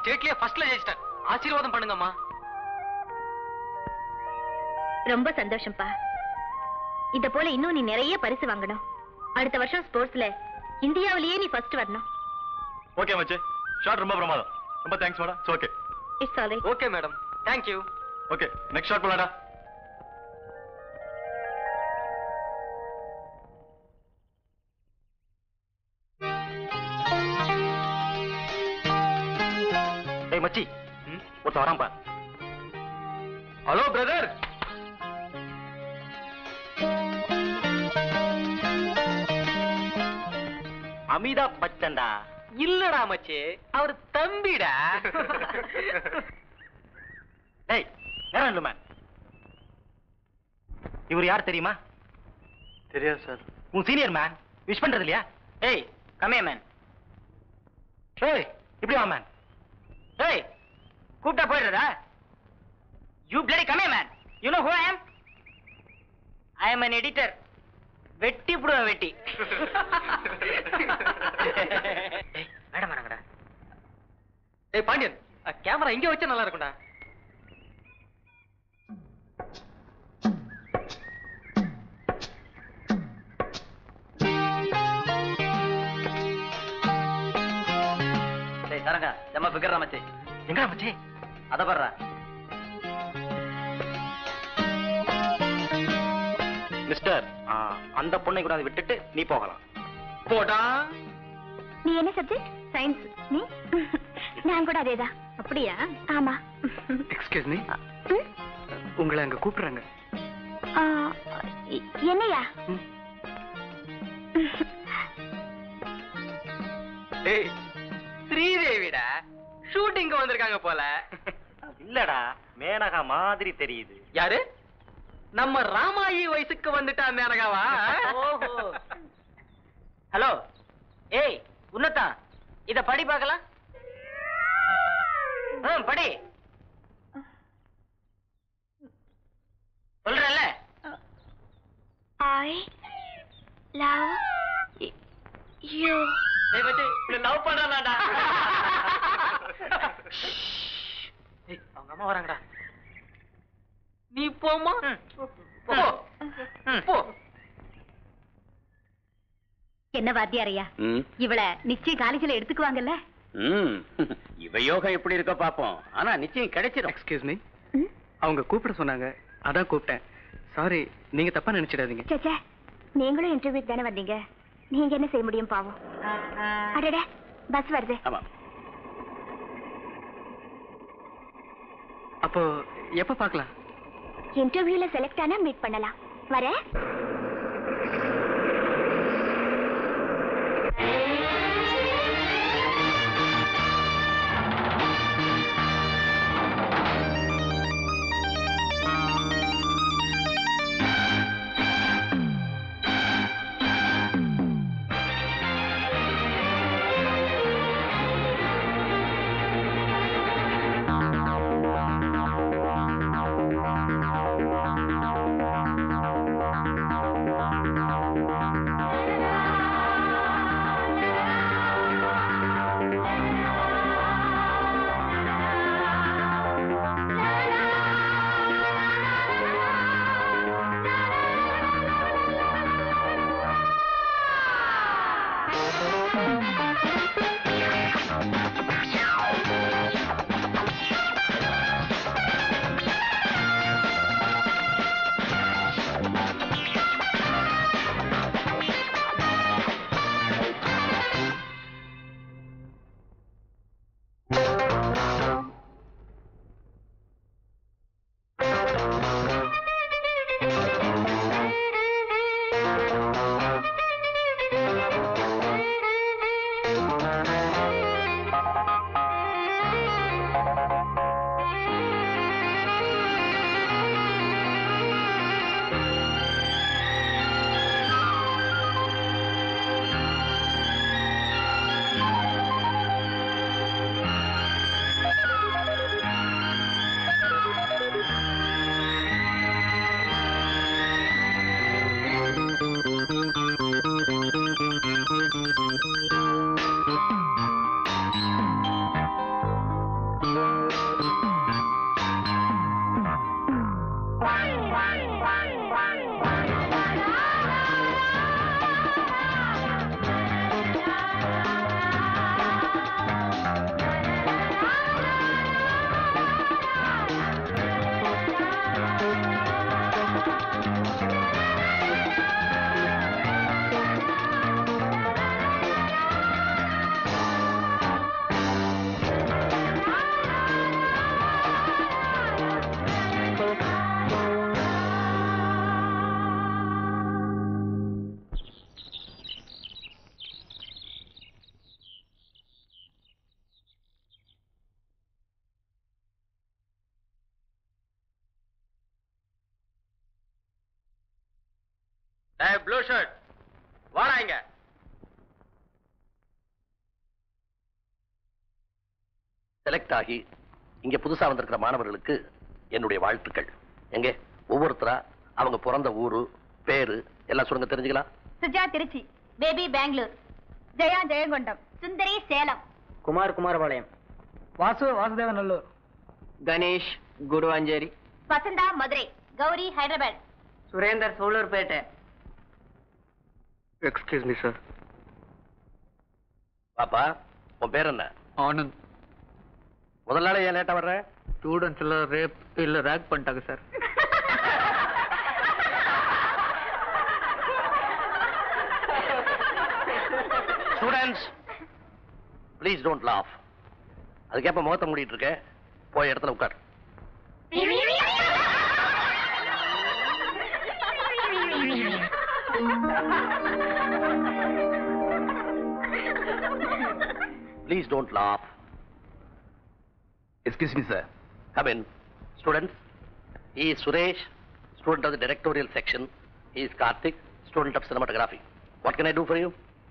நான் ஸ்டேட்லயே ஃபர்ஸ்ட்ல ஜெயிச்சிட்டேன். ஆசீர்வாதம் பண்ணுங்கம்மா. ரொம்ப சந்தோஷம்ப்பா. இத போல இன்னும் நீ நிறைய பரிசு வாங்கணும். அடுத்த வருஷம் ஸ்போர்ட்ஸ்ல இந்தியாவிலேயே நீ ஃபர்ஸ்ட் வரணும். ஓகே மச்சி. ஷாட் ரொம்ப பிரமாதம். ரொம்ப thanks madam okay it's all okay madam thank you okay next shot போலாடா ஒருத்தன் வரான் பா ஹலோ பிரதர் அமிதாப் பச்சன்டா. இல்லடா மச்சி அவர் தம்பிடா. டேய் நேரம் இவர் யார் தெரியுமா? தெரியாது சார். உன் சீனியர் மேன் விஷ் பண்றது இல்லையா? ஏய் கம்மியா மேன் ஏய் இப்படி வா மேன் கூப்பிட்டா போயிடுறதா? You bloody come man you know who I am I am an editor வெட்டி புடுவேன் வெட்டி. மேடம் வராங்கடா ஏய் பாண்டியன் கேமரா இங்க வச்சா நல்லா இருக்கும்டா. டேய் நம்ம பிகர் மச்சி எங்கடா மச்சி? அத பர்றா மிஸ்டர் அந்த பொண்ணை கூட விட்டுட்டு நீ போகலாம். போடா. நீ என்ன சப்ஜெக்ட் சயின்ஸ் நீ? நான் கூட அதேதான் அப்படியா? ஆமா. Excuse me? உங்களை அங்க கூப்பிடுறாங்க. என்னையா? ஸ்ரீதேவிடா ஷூட்டிங்க வந்திருக்காங்க போல. இல்லடா மேனகா மாதிரி தெரியுது. யாரு? நம்ம ராமாயி வயசுக்கு வந்துட்டா மேனகாவா? ஹலோ ஏய் உன்னதா? இத படி பார்க்கலாம். படி. சொல்றல ஐ லவ் யூ டேய் மச்சி லவ் பண்றானடா. அம்மா வராங்கடா. நீ போமா போ போ. என்ன வாத்தியாரையா? இவள நிச்சயம் காலேஜ்ல எடுத்துக்குவாங்கல்ல? ம். இவ யோகம் எப்படி இருக்க பாப்போம். ஆனா நிச்சயம் கிடைச்சிடும் எக்ஸ்கியூஸ் மீ ம்? அவங்க கூப்பிட சொன்னாங்க. அதான் கூப்பிட்டேன். சாரி நீங்க தப்பா நினைச்சிடாதீங்க. சேச்சே நீங்களும் இன்டர்வியூக்கு தானே வந்தீங்க. நீங்க என்ன செய்ய முடியும் பாவம்? அடடே பஸ் வருது. ஆமா. அப்போ எப்ப பார்க்கலாம்? இன்டர்வியூல செலக்ட் ஆனா மீட் பண்ணலாம். வரேன் செலக்ட் ஆகி இங்க புதுசா வந்திருக்கிற மாணவர்களுக்கு என்னுடைய வாழ்த்துக்கள். எங்க? ஒவ்வொருத்தரா அவங்க பிறந்த ஊரு பேரு எல்லாம் சொல்லுங்க தெரிஞ்சுக்கலாம்? Suja Trichy Baby Bangalore Jaya Jayankondam Sundari Salem. Kumar Kumarapalayam. Vasu Vasudevanallur. Ganesh Guruvancheri Vasantha Madurai Gowri Hyderabad. Surender Sullurpeta. Excuse me sir பாப்பா உன் பேர் என்ன? ஆனந்த். முதல் நாளே ஏன் லேட்டா வர்ற? ஸ்டூடெண்ட்ஸ் எல்லாம் ரேப் இல்ல ரேக் பண்ணிட்டாங்க sir students please don't laugh அதுக்கேப்ப முகத்தை மூடிட்டு இருக்க. போய் இடத்துல உட்கார். Please don't laugh excuse me sir Come in. Students, he is Suresh, student of the directorial section. He is Karthik, student of cinematography. What can I do for you?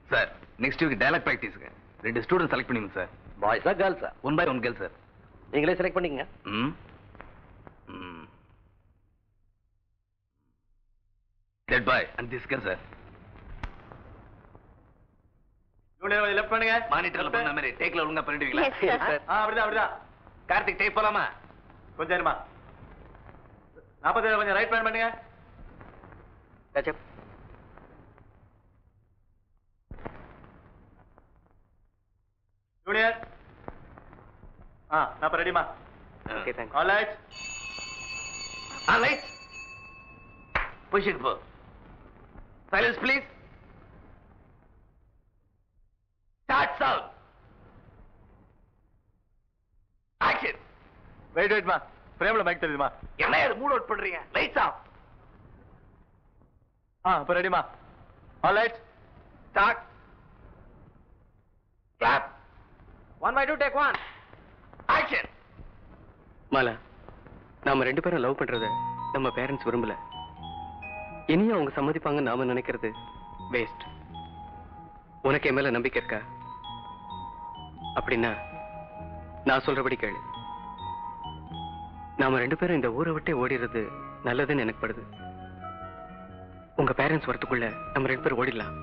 Sir next week dialogue ப்ராக்டிஸ்க்கு ரெண்டு student select பண்ணிங்க sir girls? sir? One by one girl sir நீங்களே select பண்ணிக்கங்க ம் ம் that boy and this girl sir junior left பண்ணுங்க மானிட்டர்ல பண்ண மாதிரி டேக்ல ஒழுங்கா பண்ணிடுவீங்களா sir. sir. அப்படிதான் அப்படிதான் கார்த்திக் டேக் போலாமா? கொஞ்சம் இருமா. நாற்பத்தேழு கொஞ்சம் ரைட் பேன் பண்ணுங்க. ஜூனியர் ஆ நான் இப்ப ரெடிமா ஓகே தேங்க்ஸ் ஆல் ரைட் ஆ லைட் பொசிஷன் போ. Silence please start sound action wait வெயிட்மா பிரேம்ல மைக் தெரியுமா என்ன இது மூட் அவுட் பண்றீங்க? லைட்ஸ் ஆஃப் ஆ இப்ப ரெடிமா all right start clap one by two take one action Mala நாம ரெண்டு பேரும் லவ் பண்றத நம்ம பேரண்ட்ஸ் விரும்பல. இனியும் அவங்க சம்மதிப்பாங்கன்னு நாம நினைக்கிறது வேஸ்ட் உனக்கு என் மேல நம்பிக்கை இருக்கா? அப்படின்னா நான் சொல்றபடி கேளு. நாம ரெண்டு பேரும் இந்த ஊரை விட்டே ஓடிடுறது நல்லதுன்னு எனக்கு படுது. உங்க பேரண்ட்ஸ் வரத்துக்குள்ள நம்ம ரெண்டு பேரும் ஓடிடலாம்.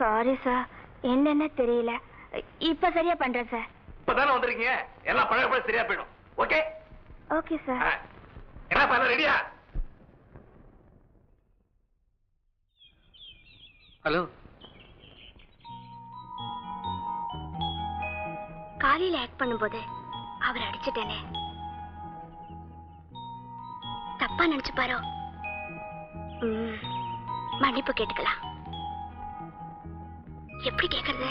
சாரி சார் என்னென்ன தெரியல. இப்ப சரியா பண்றேன் சார் இப்பதானே வந்திருக்கீங்க? எல்லாம் பழைய பழைய சரியா போயிடும். ஓகே. ஓகே என்ன பண்ண ரெடியா? ஹலோ. காலையில ஆக்ட் பண்ணும்போது அவர் அடிச்சிட்டேனே. தப்பா நினைச்சு பாரோ. ம், மன்னிப்பு கேட்டுக்கலாம். எப்படி கேக்குறது?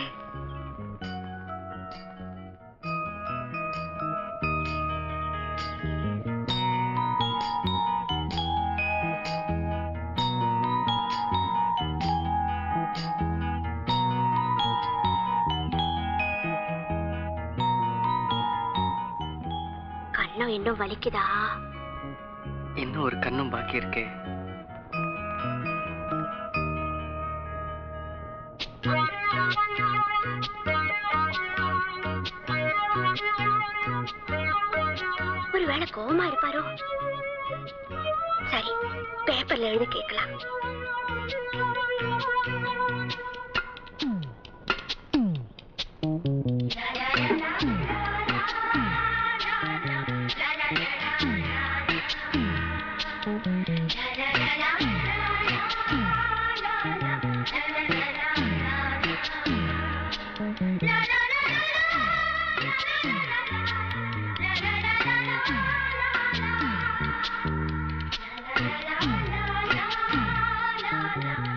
வலிக்குதா? இன்னும் ஒரு கண்ணும் பாக்கி இருக்கே? ஒருவேளை கோவமா இருப்பாரோ? சரி பேப்பர்ல எழுதி கேட்கலாம்.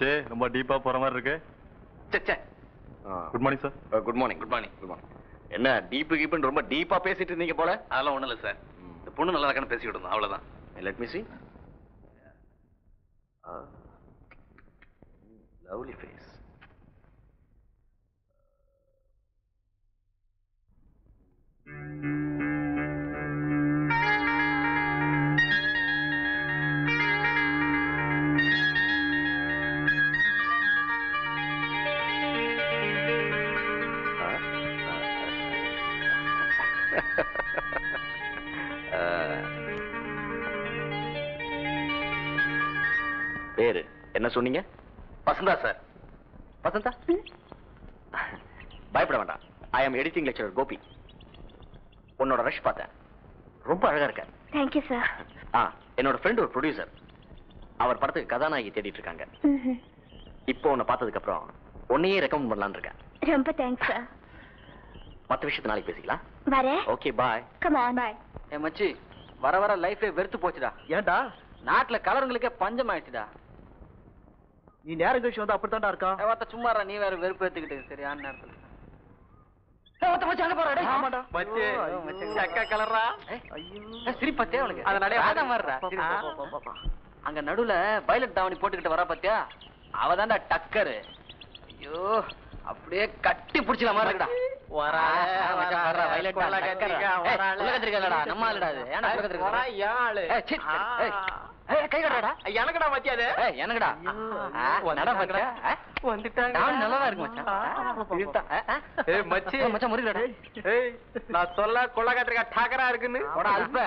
மச்சே ரொம்ப டீப்பா போற மாதிரி இருக்கு. Good morning sir good morning good morning good morning என்ன டீப்பு கீப்புன்னு ரொம்ப டீப்பா பேசிட்டு இருந்தீங்க போல? அதெல்லாம் ஒண்ணும் இல்ல சார் இந்த பொண்ணு நல்லா இருக்கான்னு பேசிக்கிட்டு இருந்தோம். அவ்வளவுதான். லெட் மீ சி என்ன சொன்னீங்க? வசந்தா சார். வசந்தா? பயப்பட வேண்டாம். I am editing lecturer Gopi. உன்னோட ரஷ் பார்த்தேன். ரொம்ப அழகா இருக்க. தேங்க்யூ சார் ஆ என்னோட ஃப்ரெண்ட் ஒரு ப்ரொடியூசர் அவர் படத்துக்கு கதாநாயகி தேடிட்டு இருக்காங்க. இப்போ உன்னை பார்த்ததுக்கு அப்புறம் உன்னையே ரெக்கமெண்ட் பண்ணலாம்னு இருக்கேன். ரொம்ப தேங்க்ஸ் சார் மற்ற விஷயத்தை நாளைக்கு பேசிக்கலாம். வரேன். Okay bye come on bye ஏ மச்சி வர வர லைஃபே வெறுத்து போச்சுடா. ஏன்டா? நாட்டுல கலருங்களுக்கே பஞ்சம் ஆயிடுச்சுடா நீ நேரம் கழிச்சு வந்து அப்படித்தான்டா இருக்கா? ஒருத்த சும்மாடா நீ வேற வெறுப்பு ஏத்துக்கிட்டு சரியான நேரத்துல? அங்க நடுவுல பைலட் தாவணி போட்டுக்கிட்டு வரா பாத்தியா? அவதான்டா டக்கரு. ஐயோ அப்படியே கட்டி புடிச்சல மாதிரி இருக்குடா. நம்ம ஆளுடா கை கட்டுறாடா. எனக்குடா நட? வந்துட்டாங்க நல்லாதான் இருக்கு மச்சான். ஏய் மச்சி மச்சான். ஏய் நான் சொல்ல கொள்ள கத்திரிக்கா டாக்கரா இருக்குன்னு போடா, அல்ப.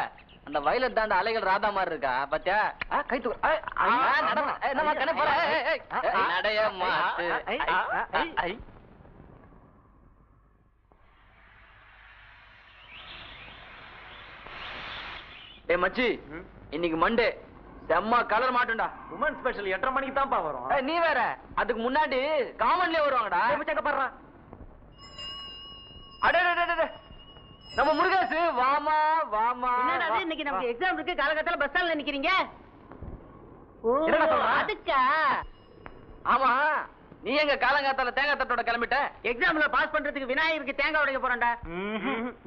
அந்த தாண்ட அலைகள் ராதா மாதிரி இருக்கா பாத்தியா கை தூக்கு. போற? நடைய மாத்து. ஐ, ஐ. ஏய் மச்சி இன்னைக்கு மண்டே செம்ம கலர் மாட்டும்டா. உமன் ஸ்பெஷல் எட்டரை மணிக்கு தான்ப்பா வரும். நீ வேற. அதுக்கு முன்னாடி காமன்லயே வருவாங்கடா. அடே அடே, அடே. நம்ம முருகேசு வாமா வாமா. இன்னைக்கு நமக்கு எக்ஸாம் இருக்கு. காலகட்டத்துல பஸ் ஸ்டாண்ட்ல நிக்கிறீங்க? அதுக்கா? ஆமா. நீ எங்க காலங்காத்தால தேங்காய் தட்டோட கிளம்பிட்ட? எக்ஸாம்ல பாஸ் பண்றதுக்கு விநாயகருக்கு தேங்காய் உடைக்க போறேன்டா.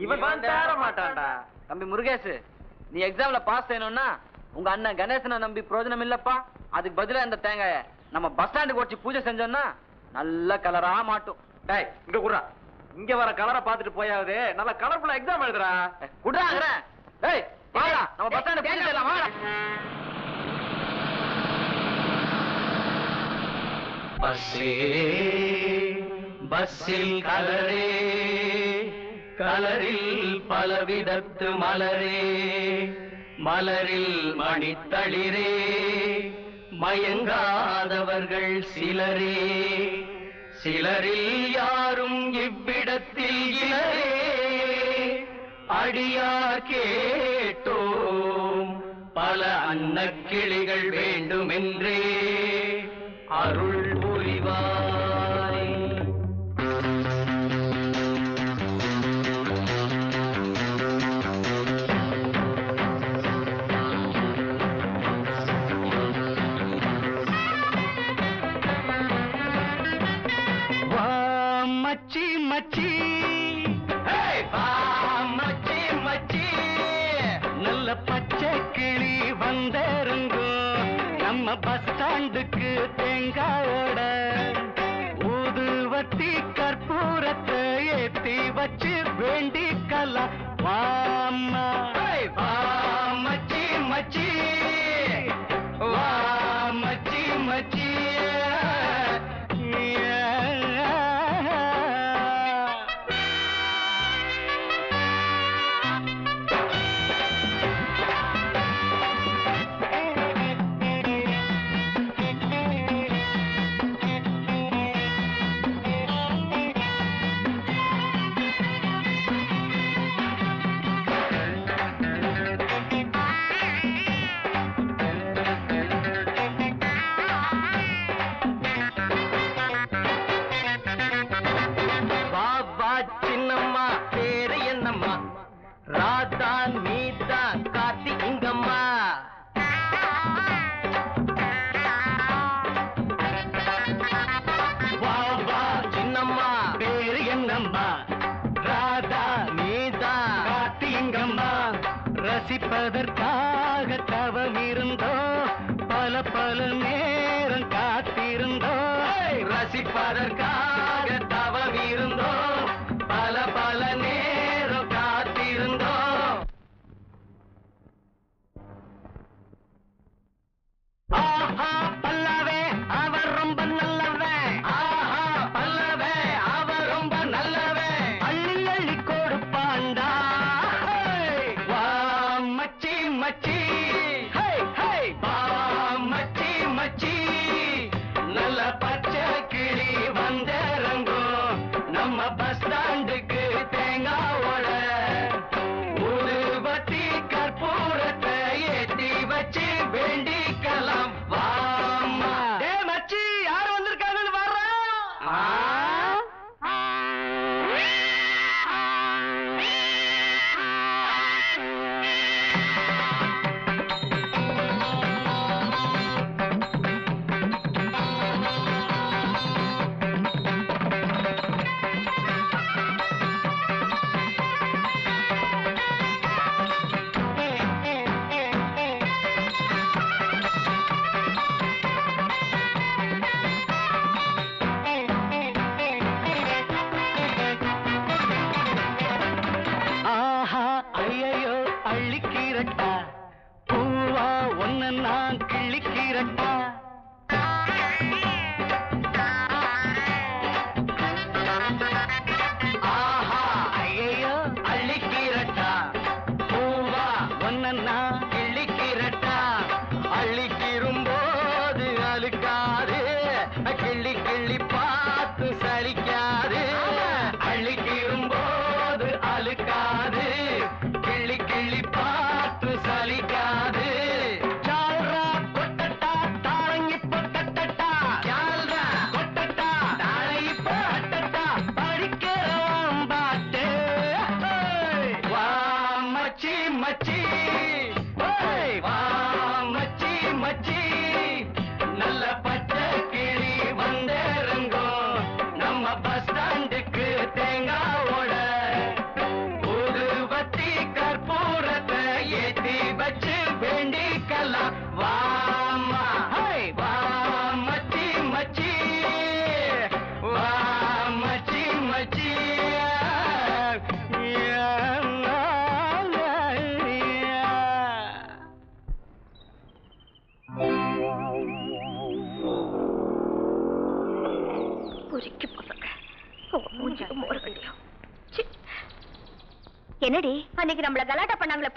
இவன் தேற மாட்டான்டா. தம்பி முருகேசு நீ எக்ஸாம்ல பாஸ் செய்யணும்னா உங்க அண்ணன் கணேசனை நம்பி பிரயோஜனம் இல்லப்பா? அதுக்கு பதிலா இந்த தேங்காய நம்ம பஸ் ஸ்டாண்டுக்கு வச்சு பூஜை செஞ்சோம்னா நல்ல கலரா மாட்டும். டேய் இங்க குடுறா. இங்க வர கலரை பாத்துட்டு போயாவது நல்ல கலர்ஃபுல்லா எக்ஸாம் எழுதுறா. குடுறா டேய் வாடா. நம்ம பஸ் ஸ்டாண்டு பூஜை செய்யலாம் வாடா. பஸ்ஸே பஸ்ஸில் கலரே கலரில் பலவிதத்து மலரே. மலரில் மணித்தளிரே மயங்காதவர்கள் சிலரே. சிலரில் யாரும் இவ்விடத்தில் இலரே அடியார் கேட்டோம் பல அன்னக்கிளிகள் வேண்டுமென்றே. அருள் புரிவார். மாட்டுக்கு தேங்காயோட ஊதுவத்தி கற்பூரத்தை ஏத்தி வச்சு வேண்டிக்கலாம் மாமா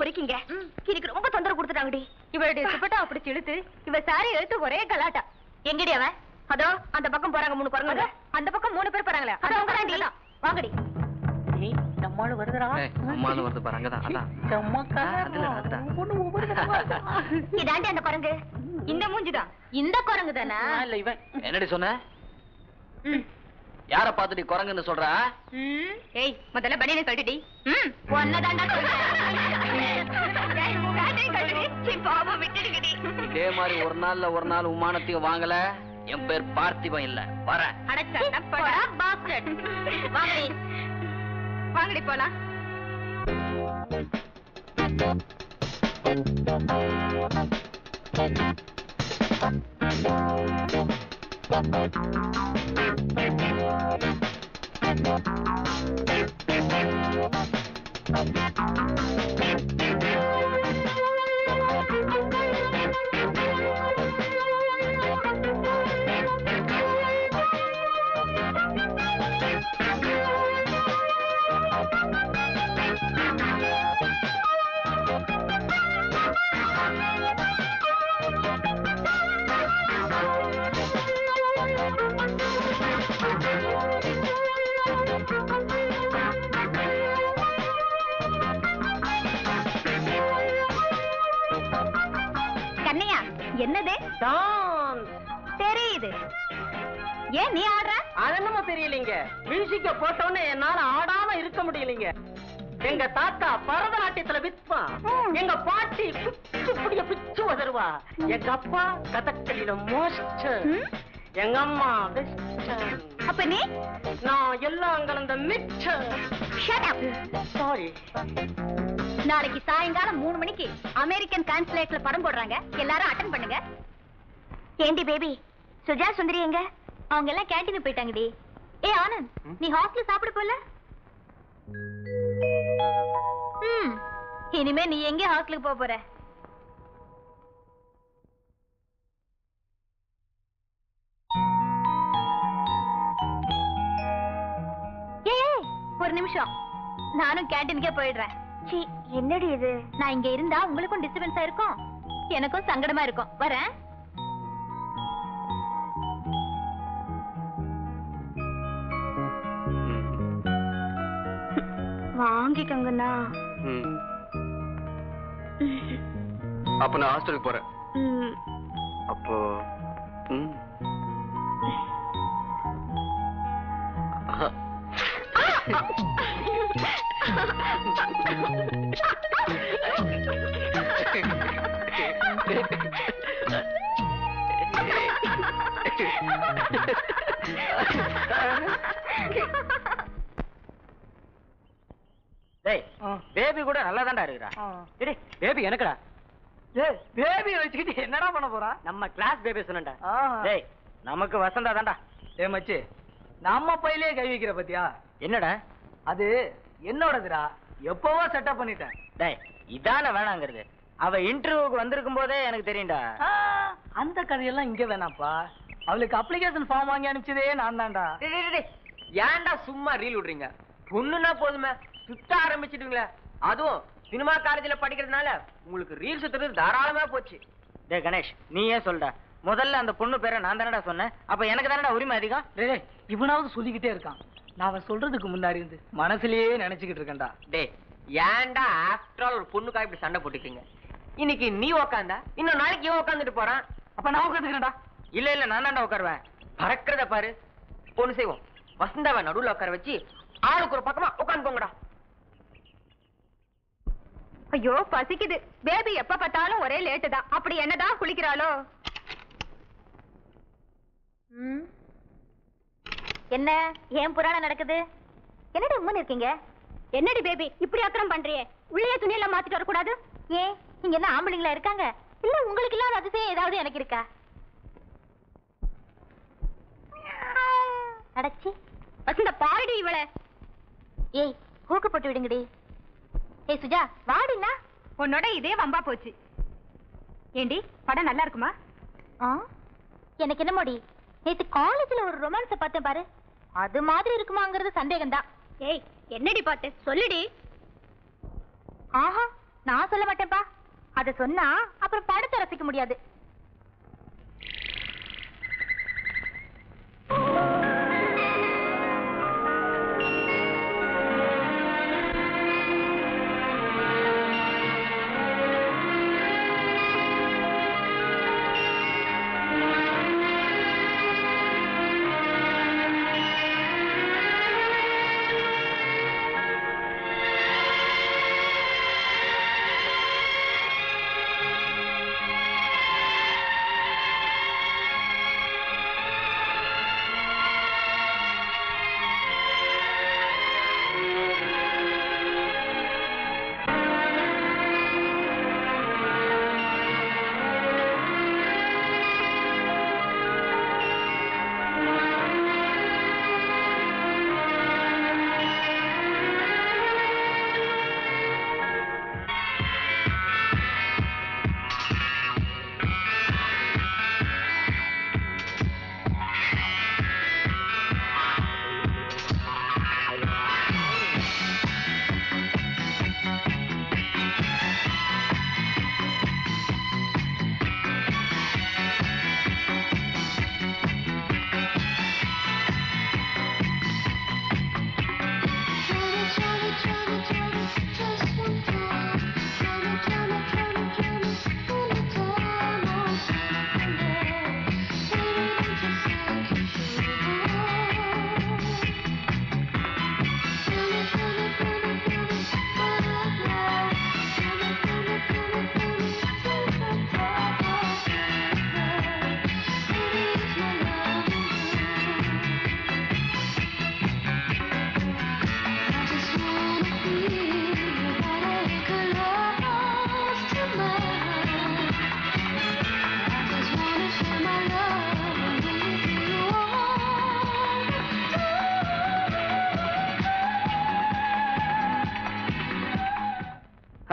பொறிக்கிங்க இன்னைக்கு ரொம்ப தொந்தரவு கொடுத்துட்டாங்கடி. இவளுடைய துப்பட்டா அப்படி இழுத்து இவ சாரி எடுத்து ஒரே கலாட்டா. எங்கடி அவன் அதோ அந்த பக்கம் போறாங்க மூணு குரங்குங்க அந்த பக்கம் மூணு பேர் போறாங்களே. அது அவங்க தாண்டி வாங்கடி. நம்மளும் வருதுடா. அம்மானு வருது பாரு அங்கதான் அதான். அதுல அதுதான். இதாண்டி அந்த குரங்கு. இந்த மூஞ்சிதான். இந்த குரங்கு தானா இல்ல இவன். என்னடி சொன்ன? யார பார்த்து நீ குரங்குன்னு சொல்ற? ம். ஏய் முதல்ல பனியனை ம். ஒன்னதாண்டா விட்டுடுங்கடி. இதே மாதிரி ஒரு நாள்ல ஒரு நாள் உமானத்தையும் வாங்கல. என் பேர் பார்த்திபன் இல்ல. வரேன் அடச்சா, போடா, bastard. வாங்கடி. வாங்கடி போலாம் என்னது? தெரியுது. ஏன் நீ ஆடுற? அதென்னமோ தெரியலீங்க. மியூசிக்க போட்டோன்னு என்னால ஆடாம இருக்க முடியலீங்க. எங்க தாத்தா பரதநாட்டியத்துல வித்வான் எங்க பாட்டி பிச்சு புடிய பிச்சு உதருவா எங்க அப்பா கதக்களியில மோஸ்டர் ம்? எங்க அம்மா அப்ப நீ? நான் எல்லாம் கலந்த up. சாரி நாளைக்கு சாயங்காலம் மூணு மணிக்கு அமெரிக்கன் கான்சுலேட்ல படம் போடுறாங்க. எல்லாரும் அட்டன் பண்ணுங்க. ஏண்டி பேபி சுஜா சுந்தரி எங்க? அவங்க எல்லாம் கேண்டீன் போயிட்டாங்கடி ஏ ஆனந்த் நீ ஹாஸ்டல் சாப்பிட போல? இனிமே நீ எங்க ஹாஸ்டலுக்கு போக போற? ஏய் ஒரு நிமிஷம். நானும் கேண்டீனுக்கே போயிடுறேன். சி என்னடி இது? நான் இங்க இருந்தா உங்களுக்கும் டிஸ்டர்பன்ஸா இருக்கும். எனக்கும் சங்கடமா இருக்கும். வரேன். வாங்கிக்கோங்கண்ணா ம். அப்ப நான் ஹாஸ்டலுக்கு போறேன். அப்போ ம். டேய் பேபி கூட நல்லா தான்டா இருக்கிறா பேபி எனக்குடா பேபி வச்சுக்கிட்டு என்னடா பண்ண போறா? நம்ம கிளாஸ் பேபி சொன்னேன்டா. ஆஹா. டேய் நமக்கு வசந்தா தான்டா ஏ மச்சி நம்ம பையிலே கை வைக்கிற பத்தியா? என்னடா? அது என்னோடதுடா? எப்பவோ செட்டப் பண்ணிட்டேன். டேய் இதான வேணாங்கிறது. அவ இன்டர்வியூக்கு வந்திருக்கும் போதே எனக்கு தெரியும்டா. அந்த கதையெல்லாம் இங்க வேணாம்ப்பா. அவளுக்கு அப்ளிகேஷன் ஃபார்ம் வாங்கி அனுப்பிச்சதே நான் தான்டா. ஏன்டா சும்மா ரீல் விடுறீங்க? பொண்ணுன்னா போதுமே. சுத்த ஆரம்பிச்சிடுங்களே அதுவும் சினிமா காலேஜ்ல படிக்கிறதுனால உங்களுக்கு ரீல் சுத்துறது தாராளமா போச்சு. டேய் கணேஷ் நீ ஏன் சொல்டா. முதல்ல அந்த பொண்ணு பேரை நான் தானடா சொன்னேன். அப்ப எனக்கு தானடா உரிமை அதிகம்? இவனாவது சொல்லிக்கிட்டே இருக்கான். நான் அவன் சொல்றதுக்கு முன்னாடி இருந்து மனசுலயே நினைச்சுக்கிட்டு இருக்கேன்டா. டேய் ஏன்டா ஆஃப்டர் ஆல் ஒரு பொண்ணுக்காக இப்படி சண்டை போட்டுக்கீங்க இன்னைக்கு நீ உக்காந்தா இன்னும் நாளைக்கு இவன் உட்காந்துட்டு போறான். அப்ப நான் உட்காந்துக்கிறேன்டா இல்ல இல்ல நான் தான்டா உட்காருவேன் பறக்கிறத பாரு பொண்ணு செய்வோம். வசந்தாவை நடுவுல உட்கார வச்சு ஆளுக்கு ஒரு பக்கமா உட்காந்துக்கோங்கடா ஐயோ பசிக்குது. பேபி எப்ப பார்த்தாலும் ஒரே லேட்டு தான். அப்படி என்னதான் குளிக்கிறாளோ? ம். என்ன? ஏன் புராணம் நடக்குது? என்னடி உம்மன் இருக்கீங்க? என்னடி பேபி இப்படி அக்கறம் பண்றியே? உள்ளே துணியெல்லாம் மாத்திட்டு வரக்கூடாது? ஏன் இங்க என்ன ஆம்பளைங்களா இருக்காங்க? இல்ல உங்களுக்கு இல்லாத அதிசயம் ஏதாவது எனக்கு இருக்கா? அடச்சி. வசந்த பாருடி இவளை. ஏய் ஊக்கப்பட்டு விடுங்கடி. ஏய் சுஜா வாடினா உன்னோட இதே வம்பா போச்சு. ஏண்டி படம் நல்லா இருக்குமா? எனக்கு என்ன மோடி நேத்து காலேஜ்ல ஒரு ரொமான்ஸ பார்த்தேன் பாரு. அது மாதிரி இருக்குமாங்கிறது சந்தேகம்தான். ஏய் என்னடி பாட்டு? சொல்லுடி. ஆஹா நான் சொல்ல மாட்டேன்ப்பா அத சொன்னா அப்புறம் படத்தை ரசிக்க முடியாது.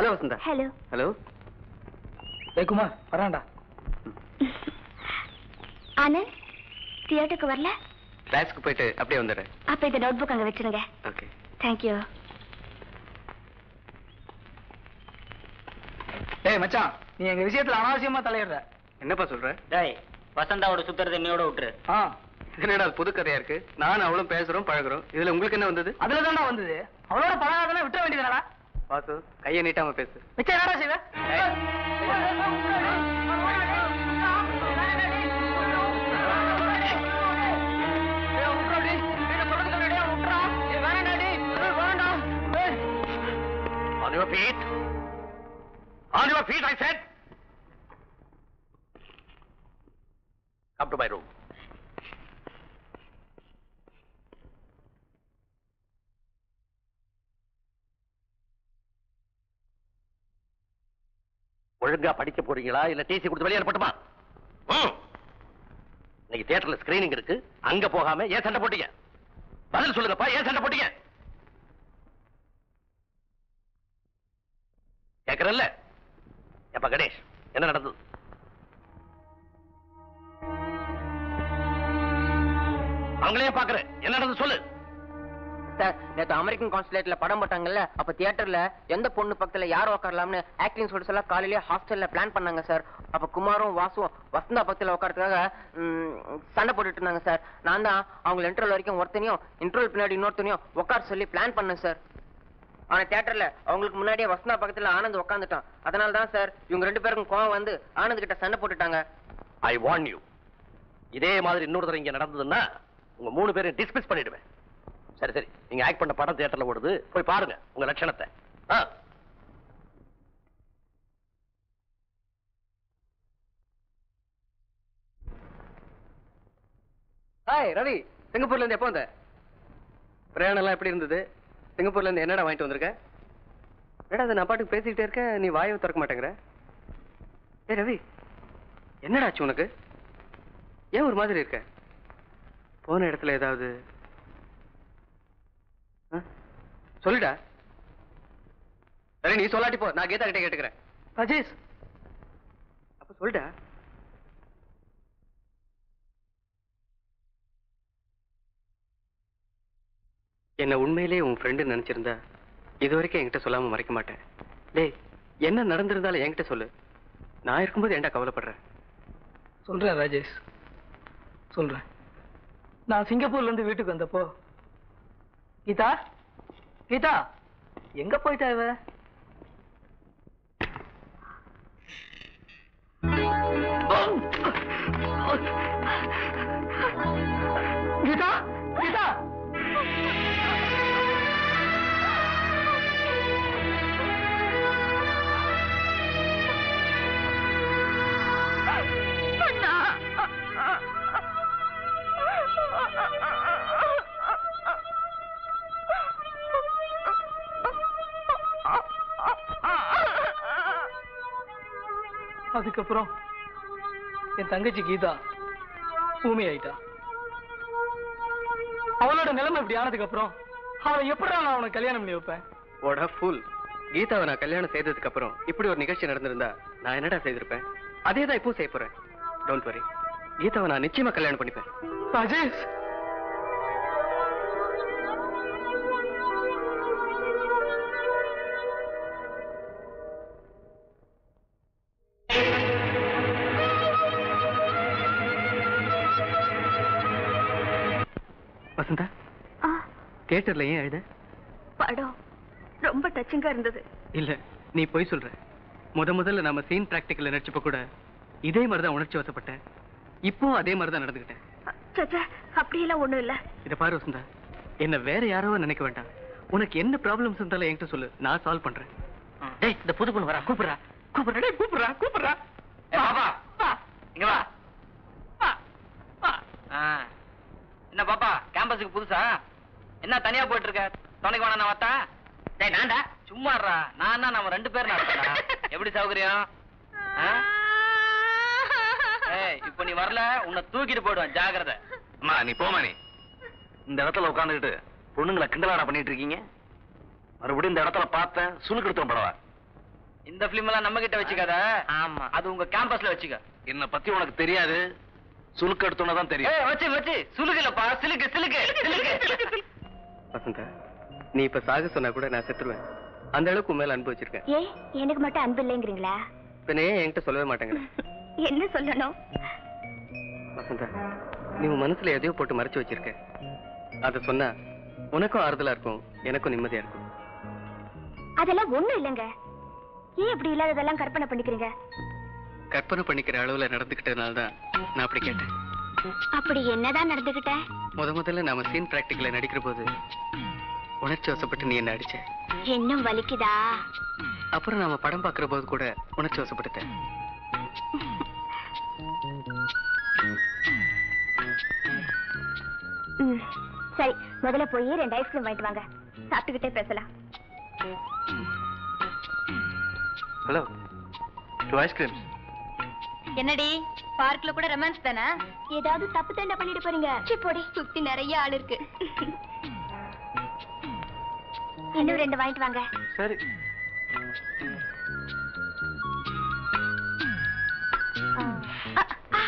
ஹலோ வசந்தா. ஹலோ. ஹலோ. ஏய் குமார் வரான்டா. ஆனந்த் தியேட்டருக்கு வரல? கிளாஸ்க்கு போயிட்டு அப்படியே வந்துடுறேன். அப்ப இந்த நோட் புக் அங்க வச்சிருங்க. ஓகே. தேங்க்யூ டேய் மச்சான் நீ எங்க விஷயத்துல அனாவசியமா தலையிடுற? என்னப்பா சொல்ற? டேய் வசந்தாவோட சுத்துறது என்னையோட விட்டுரு. ஆ. என்னடா புது கதையா இருக்கு? நானும் அவளும் பேசுறோம் பழகுறோம். இதுல உங்களுக்கு என்ன வந்தது? அதுல தான்டா வந்தது. அவளோட பழகாதனா விட்டுற வேண்டியதுடா வாசு கையை நீட்டாம பேசு மிச்சம் என்னடா செய்வ On your feet. On your feet, I said. Come to my room. ஒழுங்கா படிக்க போறீங்களா? இல்ல டிசி கொடுத்து வெளியே அனுப்பட்டுமா. இன்னைக்கு தியேட்டர்ல ஸ்கிரீனிங் இருக்கு. அங்க போகாம ஏன் சண்டை போட்டீங்க? பதில் சொல்லுங்கப்பா ஏன் சண்டை போட்டீங்க? கேக்குறல்ல? எப்ப கணேஷ் என்ன நடந்தது? அவங்களே பாக்குறேன் என்ன நடந்தது சொல்லு. சார் நேற்று அமெரிக்கன் கான்சுலேட்ல படம் போட்டாங்கல்ல அப்ப தியேட்டர்ல எந்த பொண்ணு பக்கத்துல யார் உட்காரலாம்னு ஆக்டிங் சொல்லிட்டு எல்லாம் காலையிலேயே ஹாஸ்டல்ல பிளான் பண்ணாங்க சார் அப்ப குமாரும் வாசுவும் வசந்தா பக்கத்துல உட்காரத்துக்காக சண்டை போட்டுட்டு இருந்தாங்க சார் நான் தான் அவங்க இன்டர்வல் வரைக்கும் ஒருத்தனையும் இன்டர்வல் பின்னாடி இன்னொருத்தனையும் உட்கார சொல்லி பிளான் பண்ணேன் சார் ஆனா தியேட்டர்ல அவங்களுக்கு முன்னாடியே வசந்தா பக்கத்துல ஆனந்த் உட்காந்துட்டான் அதனால தான் சார் இவங்க ரெண்டு பேருக்கும் கோவம் வந்து ஆனந்த் கிட்ட சண்டை போட்டுட்டாங்க. ஐ வான் யூ இதே மாதிரி இன்னொரு தடவை இங்க நடந்ததுன்னா உங்க மூணு பேரும் டிஸ்மிஸ் பண்ணிடுவேன். சரி சரி. நீங்க ஆக்ட் பண்ண படம் தியேட்டர்ல ஓடுது. போய் பாருங்க உங்க லட்சணத்தை. ஆ. ஹாய் ரவி சிங்கப்பூர்ல இருந்து எப்போ வந்த? பிரயாணம் எல்லாம் எப்படி இருந்தது? சிங்கப்பூர்ல இருந்து என்னடா வாங்கிட்டு வந்திருக்க? என்னடா அது நான் பாட்டுக்கு பேசிக்கிட்டே இருக்க? நீ வாயை திறக்க மாட்டேங்கிற? ஏ ரவி என்னடா ஆச்சு உனக்கு? ஏன் ஒரு மாதிரி இருக்க? போன இடத்துல ஏதாவது சொல்லுடா. சரி நீ சொல்லாட்டி போ. நான் கீதா கிட்ட கேட்டுக்கிறேன். ராஜேஷ். அப்ப சொல்லுடா. என்ன உண்மையிலேயே உன் ஃப்ரெண்டு நினைச்சிருந்தா இது வரைக்கும் என்கிட்ட சொல்லாம மறைக்க மாட்டேன். டேய் என்ன நடந்திருந்தாலும் என்கிட்ட சொல்லு. நான் இருக்கும்போது ஏன்டா கவலைப்படுறேன் சொல்றேன் ராஜேஷ். சொல்றேன். நான் சிங்கப்பூர்ல இருந்து வீட்டுக்கு வந்தப்போ கீதா? கீதா எங்க போயிட்டா இவ? கீதா? கீதா அதுக்கப்புறம் என் தங்கச்சி கீதா பூமி ஆயிட்டா. அவளோட நிலைமை இப்படி ஆனதுக்கு அப்புறம் அவளை எப்படிடா நான் அவனை கல்யாணம் பண்ணி வைப்பேன்? ஓடா ஃபுல் கீதாவை நான் கல்யாணம் செய்ததுக்கு அப்புறம் இப்படி ஒரு நிகழ்ச்சி நடந்திருந்தா நான் என்னடா செய்திருப்பேன்? அதே தான் இப்போ செய்ய போறேன். டோன்ட் வரி கீதாவை நான் நிச்சயமா கல்யாணம் பண்ணிப்பேன். ராஜேஷ்! தியேட்டர்ல ஏன் அழுத படம் ரொம்ப டச்சிங்கா இருந்தது. இல்ல நீ போய் சொல்ற. முத முதல்ல நாம சீன் பிராக்டிக்கல்ல நடிச்சப்ப கூட இதே மாதிரி தான் உணர்ச்சி வசப்பட்டேன் இப்போ அதே மாதிரி தான் நடந்துக்கிட்டேன் சச்சா அப்படியெல்லாம் ஒண்ணும் இல்ல. இத பாரு வசந்தா. என்ன வேற யாரோ நினைக்க வேண்டாம். உனக்கு என்ன ப்ராப்ளம்ஸ் இருந்தாலும் என்கிட்ட சொல்லு. நான் சால்வ் பண்றேன். டேய் இந்த புது பொண்ணு வரா. கூப்பிடுறா. கூப்பிடுறா. டேய் கூப்பிடுறா. கூப்பிடுறா. ஏய் பாப்பா இங்க வா. ஆ. என்ன பாப்பா கேம்பஸுக்கு புதுசா? என்ன தனியா போயிட்டு இருக்க துணைக்கு வேணா நான் வத்தா டேய் நான்டா. சும்மாடுறா. நான் நம்ம ரெண்டு பேரும் நடத்தா எப்படி சௌகரியம்? ஏய் இப்போ நீ வரல உன்னை தூக்கிட்டு போயிடுவேன். ஜாக்கிரதை. அம்மா. நீ போமா நீ இந்த இடத்துல உட்காந்துக்கிட்டு பொண்ணுங்களை கிண்டலாடா பண்ணிட்டு இருக்கீங்க மறுபடியும் இந்த இடத்துல பார்த்தேன் சுலுக்கு எடுத்து படவா? இந்த பிலிம் எல்லாம் நம்ம கிட்ட வச்சுக்காத. ஆமா. அது உங்க கேம்பஸ்ல வச்சுக்க. என்னை பத்தி உனக்கு தெரியாது. சுலுக்கு எடுத்தோன்னு தான் தெரியும். வச்சு வச்சு. சுலுக்குலப்பா சிலுக்கு சிலுக்கு சிலுக்கு. வசந்தா நீ இப்ப சாக சொன்னா கூட நான் செத்துருவேன். அந்த அளவுக்கு மேல அன்பு வச்சிருக்கேன். ஏ எனக்கு மட்டும் அன்பு இல்லைங்கிறீங்களா? பின்ன ஏன் என்கிட்ட சொல்லவே மாட்டேங்கிற. என்ன சொல்லணும்? வசந்தா நீ உன் மனசுல எதையோ போட்டு மறைச்சு வச்சிருக்க. அத சொன்னா உனக்கும் ஆறுதலா இருக்கும் எனக்கும் நிம்மதியா இருக்கும். அதெல்லாம் ஒண்ணும் இல்லைங்க. ஏன் இப்படி இல்லாததெல்லாம் கற்பனை பண்ணிக்கிறீங்க? கற்பனை பண்ணிக்கிற அளவுல நடந்துக்கிட்டதுனால தான் நான் அப்படி கேட்டேன். அப்படி என்னதான் நடந்துகிட்ட முத முதல்ல நாம சீன் பிராக்டிக்கல நடிக்கிற போது உணர்ச்சி வசப்பட்டு நீ என்ன அடிச்ச. இன்னும் வலிக்குதா? அப்புறம் நாம படம் பார்க்கிற போது கூட உணர்ச்சி வசப்பட்டுட்டேன் ம், சரி முதல்ல போய் ரெண்டு ஐஸ்கிரீம் வாங்கிட்டு வாங்க. சாப்பிட்டுக்கிட்டே பேசலாம். ஹலோ டூ ஐஸ்கிரீம்ஸ் என்னடி பார்க்ல கூட ரொமான்ஸ் தானா? ஏதாவது தப்பு தண்டை பண்ணிட்டு போறீங்க. போடி சுத்தி நிறைய ஆள் இருக்கு. இன்னும் ரெண்டு வாங்கிட்டு வாங்க. சரி.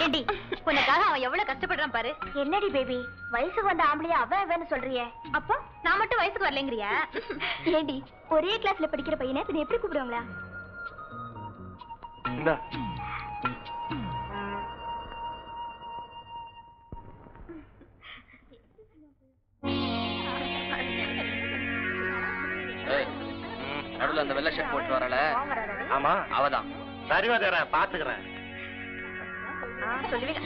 ஏண்டி உனக்காக அவன் எவ்வளவு கஷ்டப்படுறான் பாரு. என்னடி பேபி வயசுக்கு வந்த ஆம்பளைய அவன் அவன்னு சொல்றியே? அப்போ நான் மட்டும் வயசுக்கு வரலங்கிறியா? ஏண்டி ஒரே கிளாஸ்ல படிக்கிற பையனை பின்ன எப்படி கூப்பிடுவாங்களா? நடுவுல அந்த வெள்ளை ஷர்ட் போட்டு வரல. ஆமா அவதான். சரிவா தரேன் பாத்துக்கிறேன். சொல்லுவீங்க.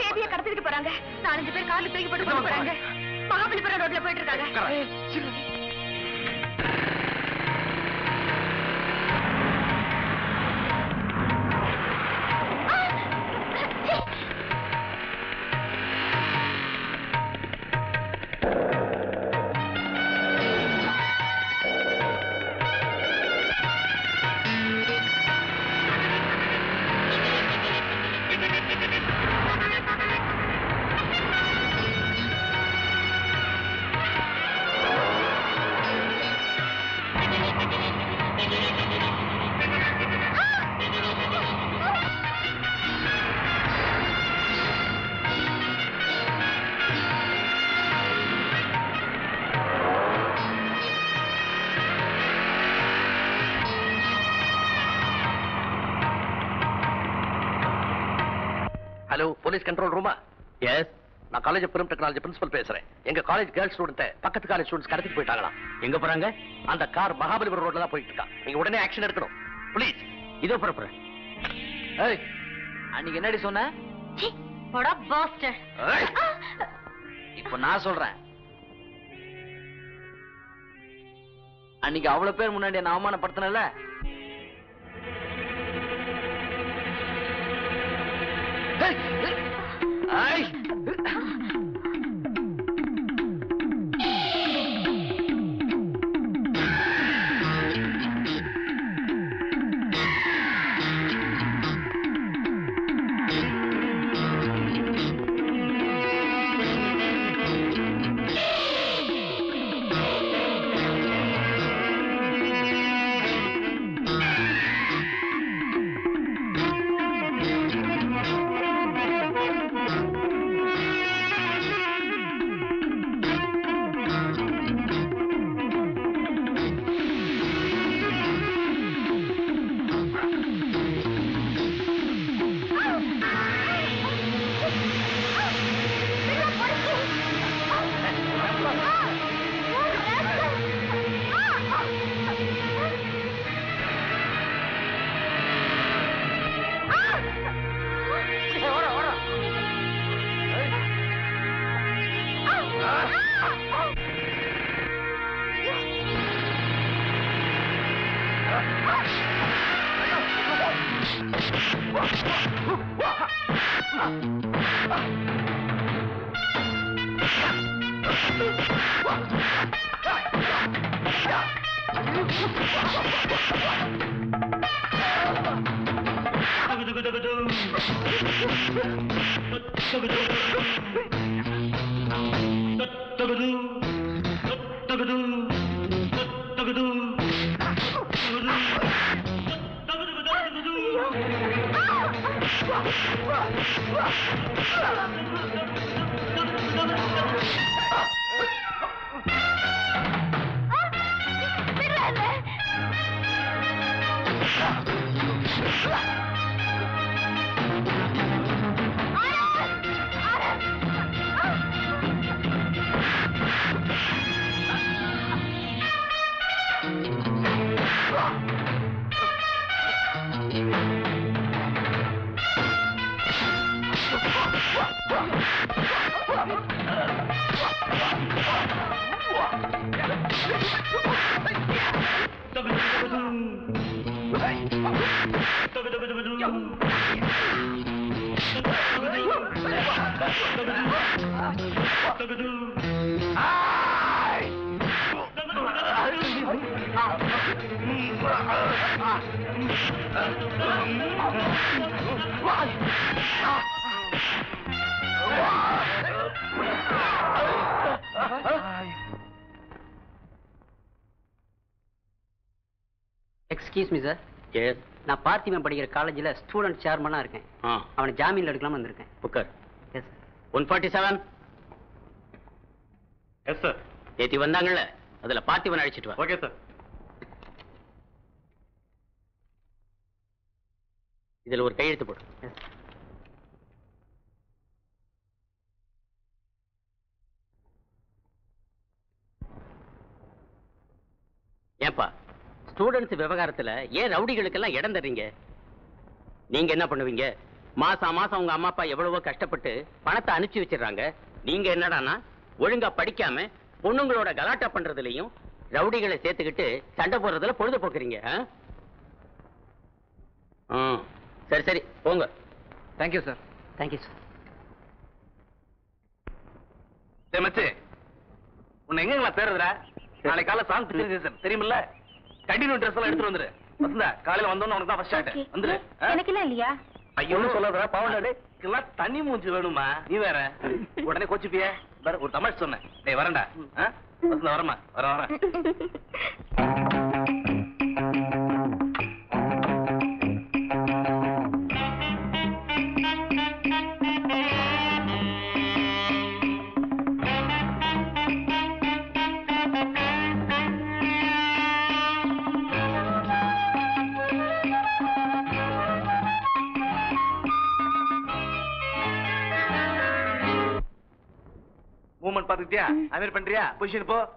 பேபியை கடத்திட்டு போறாங்க. நாலஞ்சு பேர் கார்ல தூக்கி போட்டு போறாங்க. மகாபலிபுரம் ரோட்ல போயிட்டு இருக்காங்க. போலீஸ் கண்ட்ரோல் ரூமா எஸ் நான் காலேஜ் பெரும் டெக்னாலஜி பிரின்சிபல் பேசுறேன். எங்க காலேஜ் கேர்ள்ஸ் ஸ்டூடெண்ட் பக்கத்து காலேஜ் ஸ்டூடெண்ட்ஸ் கடத்திட்டு போயிட்டாங்களாம் எங்க போறாங்க? அந்த கார் மகாபலிபுரம் ரோட்ல தான் போயிட்டு இருக்கா. நீங்க உடனே ஆக்ஷன் எடுக்கணும். ப்ளீஸ் இதோ புறப்புறேன் ஏய். அன்னைக்கு என்னடி சொன்ன! இப்ப நான் சொல்றேன். அன்னைக்கு அவ்வளவு பேர் முன்னாடி என்ன அவமானப்படுத்தினல? ஏய். எக்ஸ்கியூஸ் மீ சார் எஸ் நான் பார்த்திபன் படிக்கிற காலேஜில் ஸ்டூடெண்ட் சேர்மனாக இருக்கேன். ஆ. அவனை ஜாமீன்ல எடுக்கலாம்னு வந்திருக்கேன். உட்கார். Yes sir one forty seven yes sir நேத்தி வந்தாங்கல்ல அதுல பார்த்திபன் அழைச்சிட்டு வா. ஓகே சார் இதுல ஒரு கையெழுத்து போடு. எஸ் ஏன்பா? ஸ்டூடெண்ட்ஸ் விவகாரத்துல ஏன் ரவுடிகளுக்கெல்லாம் இடம் தர்றீங்க? நீங்க என்ன பண்ணுவீங்க? மாசம் மாசம் உங்க அம்மா அப்பா எவ்வளவோ கஷ்டப்பட்டு பணத்தை அனுப்பிச்சு வச்சிடுறாங்க. நீங்க என்னடான்னா ஒழுங்கா படிக்காம பொண்ணுங்களோட கலாட்டா பண்றதுலயும் ரவுடிகளை சேர்த்துக்கிட்டு சண்டை போடுறதுல பொழுது போக்குறீங்க சரி சரி போங்க. தேங்க்யூ சார் தேங்க்யூ சார் சரி மச்சி உன்னை எங்கங்களா தேடுறா நாளைக்கு காலைல சாங் தெரியுமில்ல? கண்டினியூ ட்ரெஸ் எல்லாம் எடுத்துட்டு வந்துரு. வசந்தா காலையில வந்தோன்னு உனக்கு தான் ஃபர்ஸ்ட் ஷாட். வந்துரு. ஆ? எனக்கெல்லாம் இல்லையா? ஐயோ. சொல்லாதடா பாவம் இதுக்கெல்லாம் தண்ணி மூஞ்சி வேணுமா? நீ வேற. உடனே கோச்சுப்பிய. வேற ஒரு தமிழ் சொன்னேன். டேய் வரேன்டா? வசந்தா வரமா வர வரேன் பாத்தியா? அது பண்றியா? பொசிஷன் போ.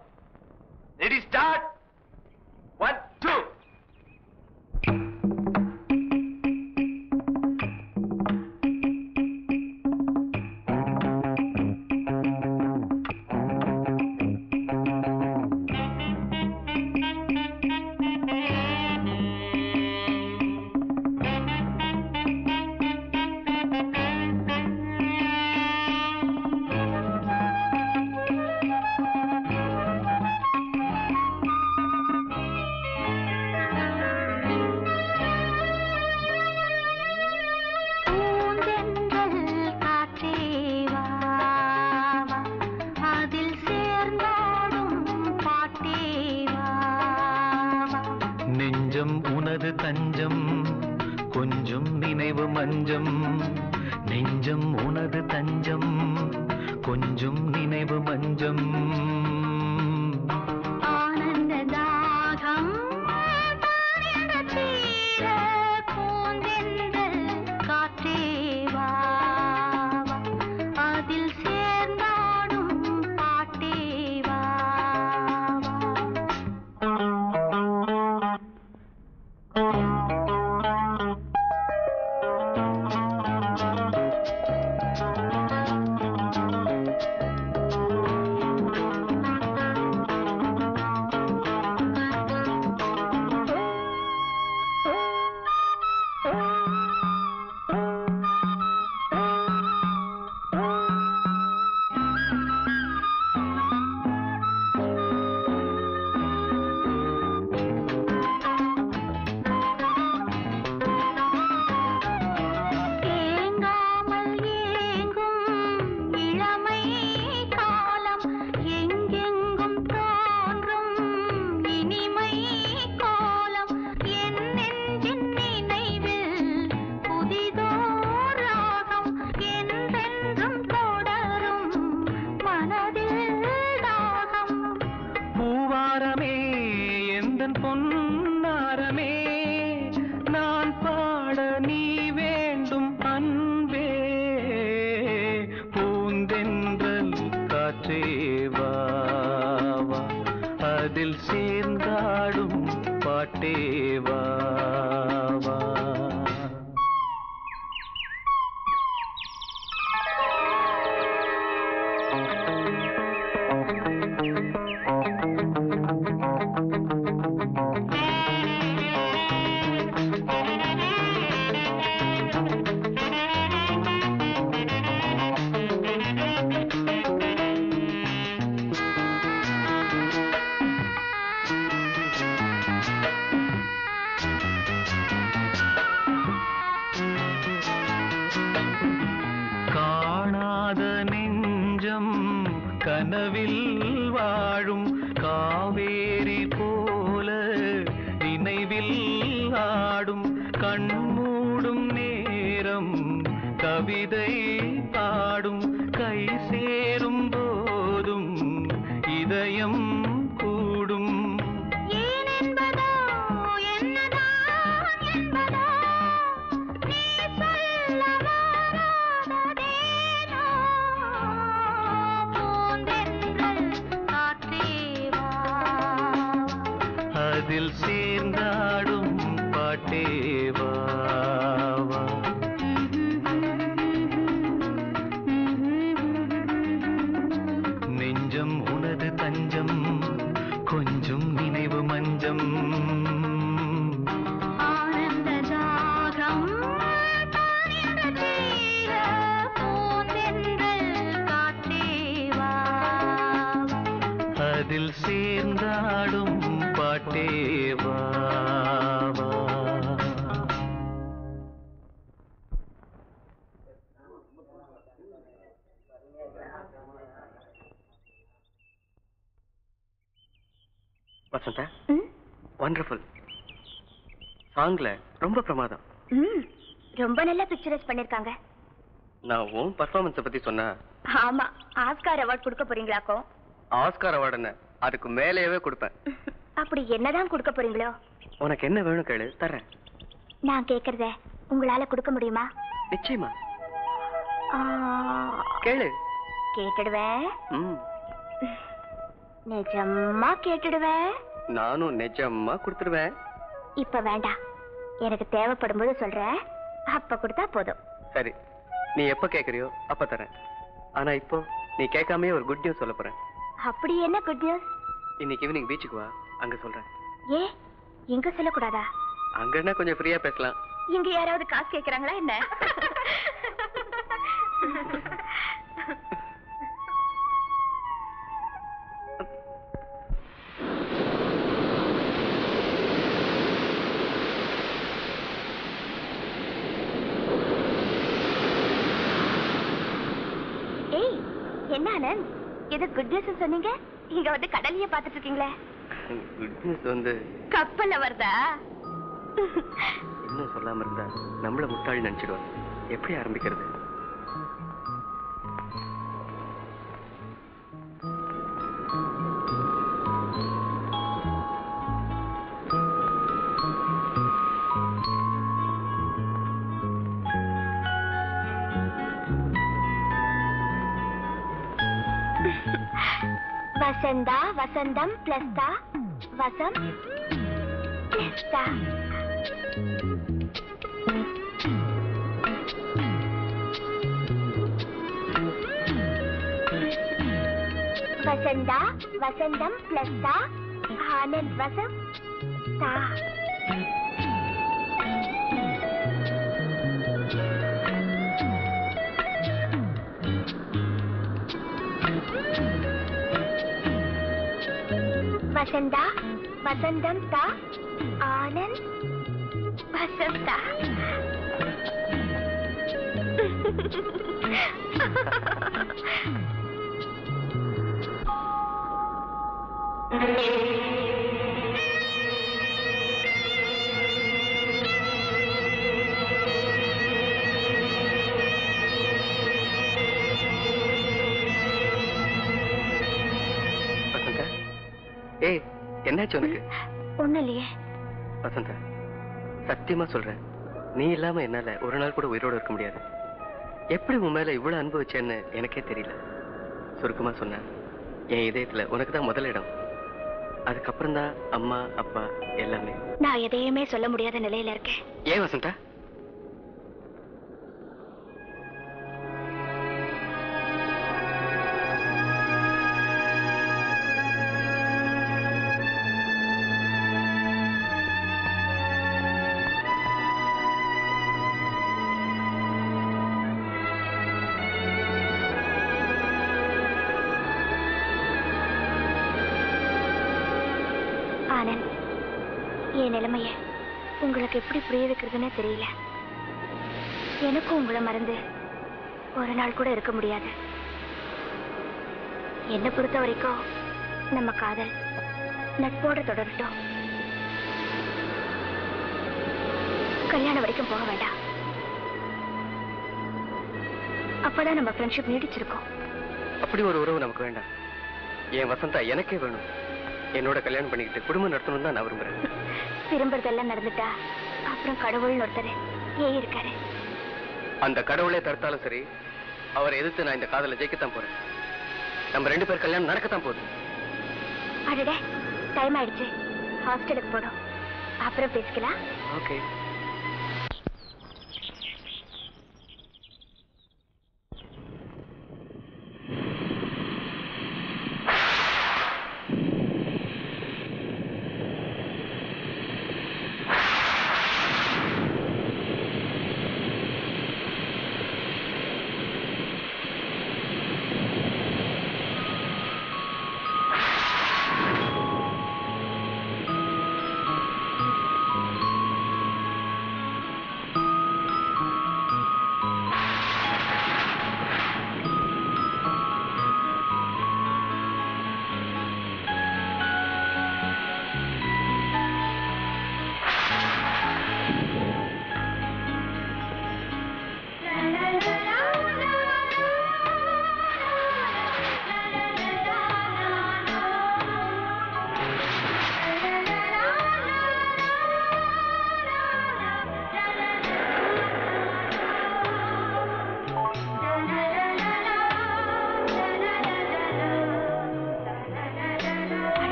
பாவே பிக்சரைஸ் பண்ணிருக்காங்க. நான் உன் பர்ஃபார்மன்ஸ் பத்தி சொன்னா. ஆமா ஆஸ்கார் அவார்ட் கொடுக்க போறீங்களாக்கோ? ஆஸ்கார் அவார்டு என்ன? அதுக்கு மேலேயே கொடுப்பேன். அப்படி என்னதான் கொடுக்க போறீங்களோ? உனக்கு என்ன வேணும் கேளு தரேன் நான் கேக்குறத உங்களால கொடுக்க முடியுமா? நிச்சயமா. கேளு. கேட்டுடுவேன் நிஜமா கேட்டுடுவேன் நானும் நிஜமா கொடுத்துடுவேன். இப்ப வேண்டாம். எனக்கு தேவைப்படும் போது சொல்றேன். அப்ப கொடுத்தா போதும். சரி நீ எப்ப கேக்குறியோ அப்ப தரேன். ஆனா இப்போ நீ கேட்காமயே ஒரு குட் நியூஸ் சொல்ல போறேன். அப்படி என்ன குட் நியூஸ் இன்னைக்கு ஈவினிங் பீச்சுக்கு வா அங்க சொல்றேன். ஏ இங்க சொல்லக்கூடாதா? அங்கன்னா கொஞ்சம் ஃப்ரீயா பேசலாம். இங்க யாராவது காசு கேக்குறாங்களா என்ன? என்ன ஆனந்த் எது குட் நியூஸ் சொன்னீங்க? இங்க வந்து கடலையே பாத்துட்டு இருக்கீங்களே குட் நியூஸ் வந்து கப்பல்ல வருதா? இன்னும் சொல்லாம இருந்தா நம்மள முட்டாளி நினைச்சிடுவாங்க. எப்படி ஆரம்பிக்கிறது? வசந்தா வசந்தம் பிளஸ் தா வசம் பிளஸ் தா வசந்தா வசந்தம் பிளஸ் தா ஆனந்த் வசம் தா வசந்தா வசந்தம் தா ஆனந்த் வசந்தா வசந்தா என்னாச்சு உனக்கு? ஒண்ணு இல்லையே வசந்தா சத்தியமா சொல்றேன். நீ இல்லாம என்னால ஒரு நாள் கூட உயிரோட இருக்க முடியாது. எப்படி உன் மேல இவ்வளவு அன்பு வச்சேன்னு எனக்கே தெரியல. சுருக்கமா சொன்னேன் என் இதயத்துல உனக்கு தான் முதல் இடம். அதுக்கப்புறம் தான் அம்மா அப்பா எல்லாமே. நான் எதையுமே சொல்ல முடியாத நிலையில இருக்கேன். ஏன் வசந்தா? நாள் கூட இருக்க முடியாது. என்னை பொறுத்த வரைக்கும் நம்ம காதல் நட்போட தொடரட்டும். கல்யாணம் வரைக்கும் போக வேண்டாம். அப்பதான் நம்ம ஃப்ரெண்ட்ஷிப் நீடிச்சிருக்கோம். அப்படி ஒரு உறவு நமக்கு வேண்டாம். என் வசந்தா எனக்கே வேணும். என்னோட கல்யாணம் பண்ணிக்கிட்டு குடும்பம் நடத்தணும் தான் நான் விரும்புறேன். விரும்புறதெல்லாம் நடந்துட்டா அப்புறம் கடவுள்னு ஒருத்தர் ஏன் இருக்காரு? அந்த கடவுளே தடுத்தாலும் சரி அவரை எதிர்த்து நான் இந்த காதலை ஜெயிக்கத்தான் போறேன். நம்ம ரெண்டு பேர் கல்யாணம் நடக்கத்தான் போகுது. அடடே டைம் ஆயிடுச்சு. ஹாஸ்டலுக்கு போடும் அப்புறம் பேசிக்கலாம். ஓகே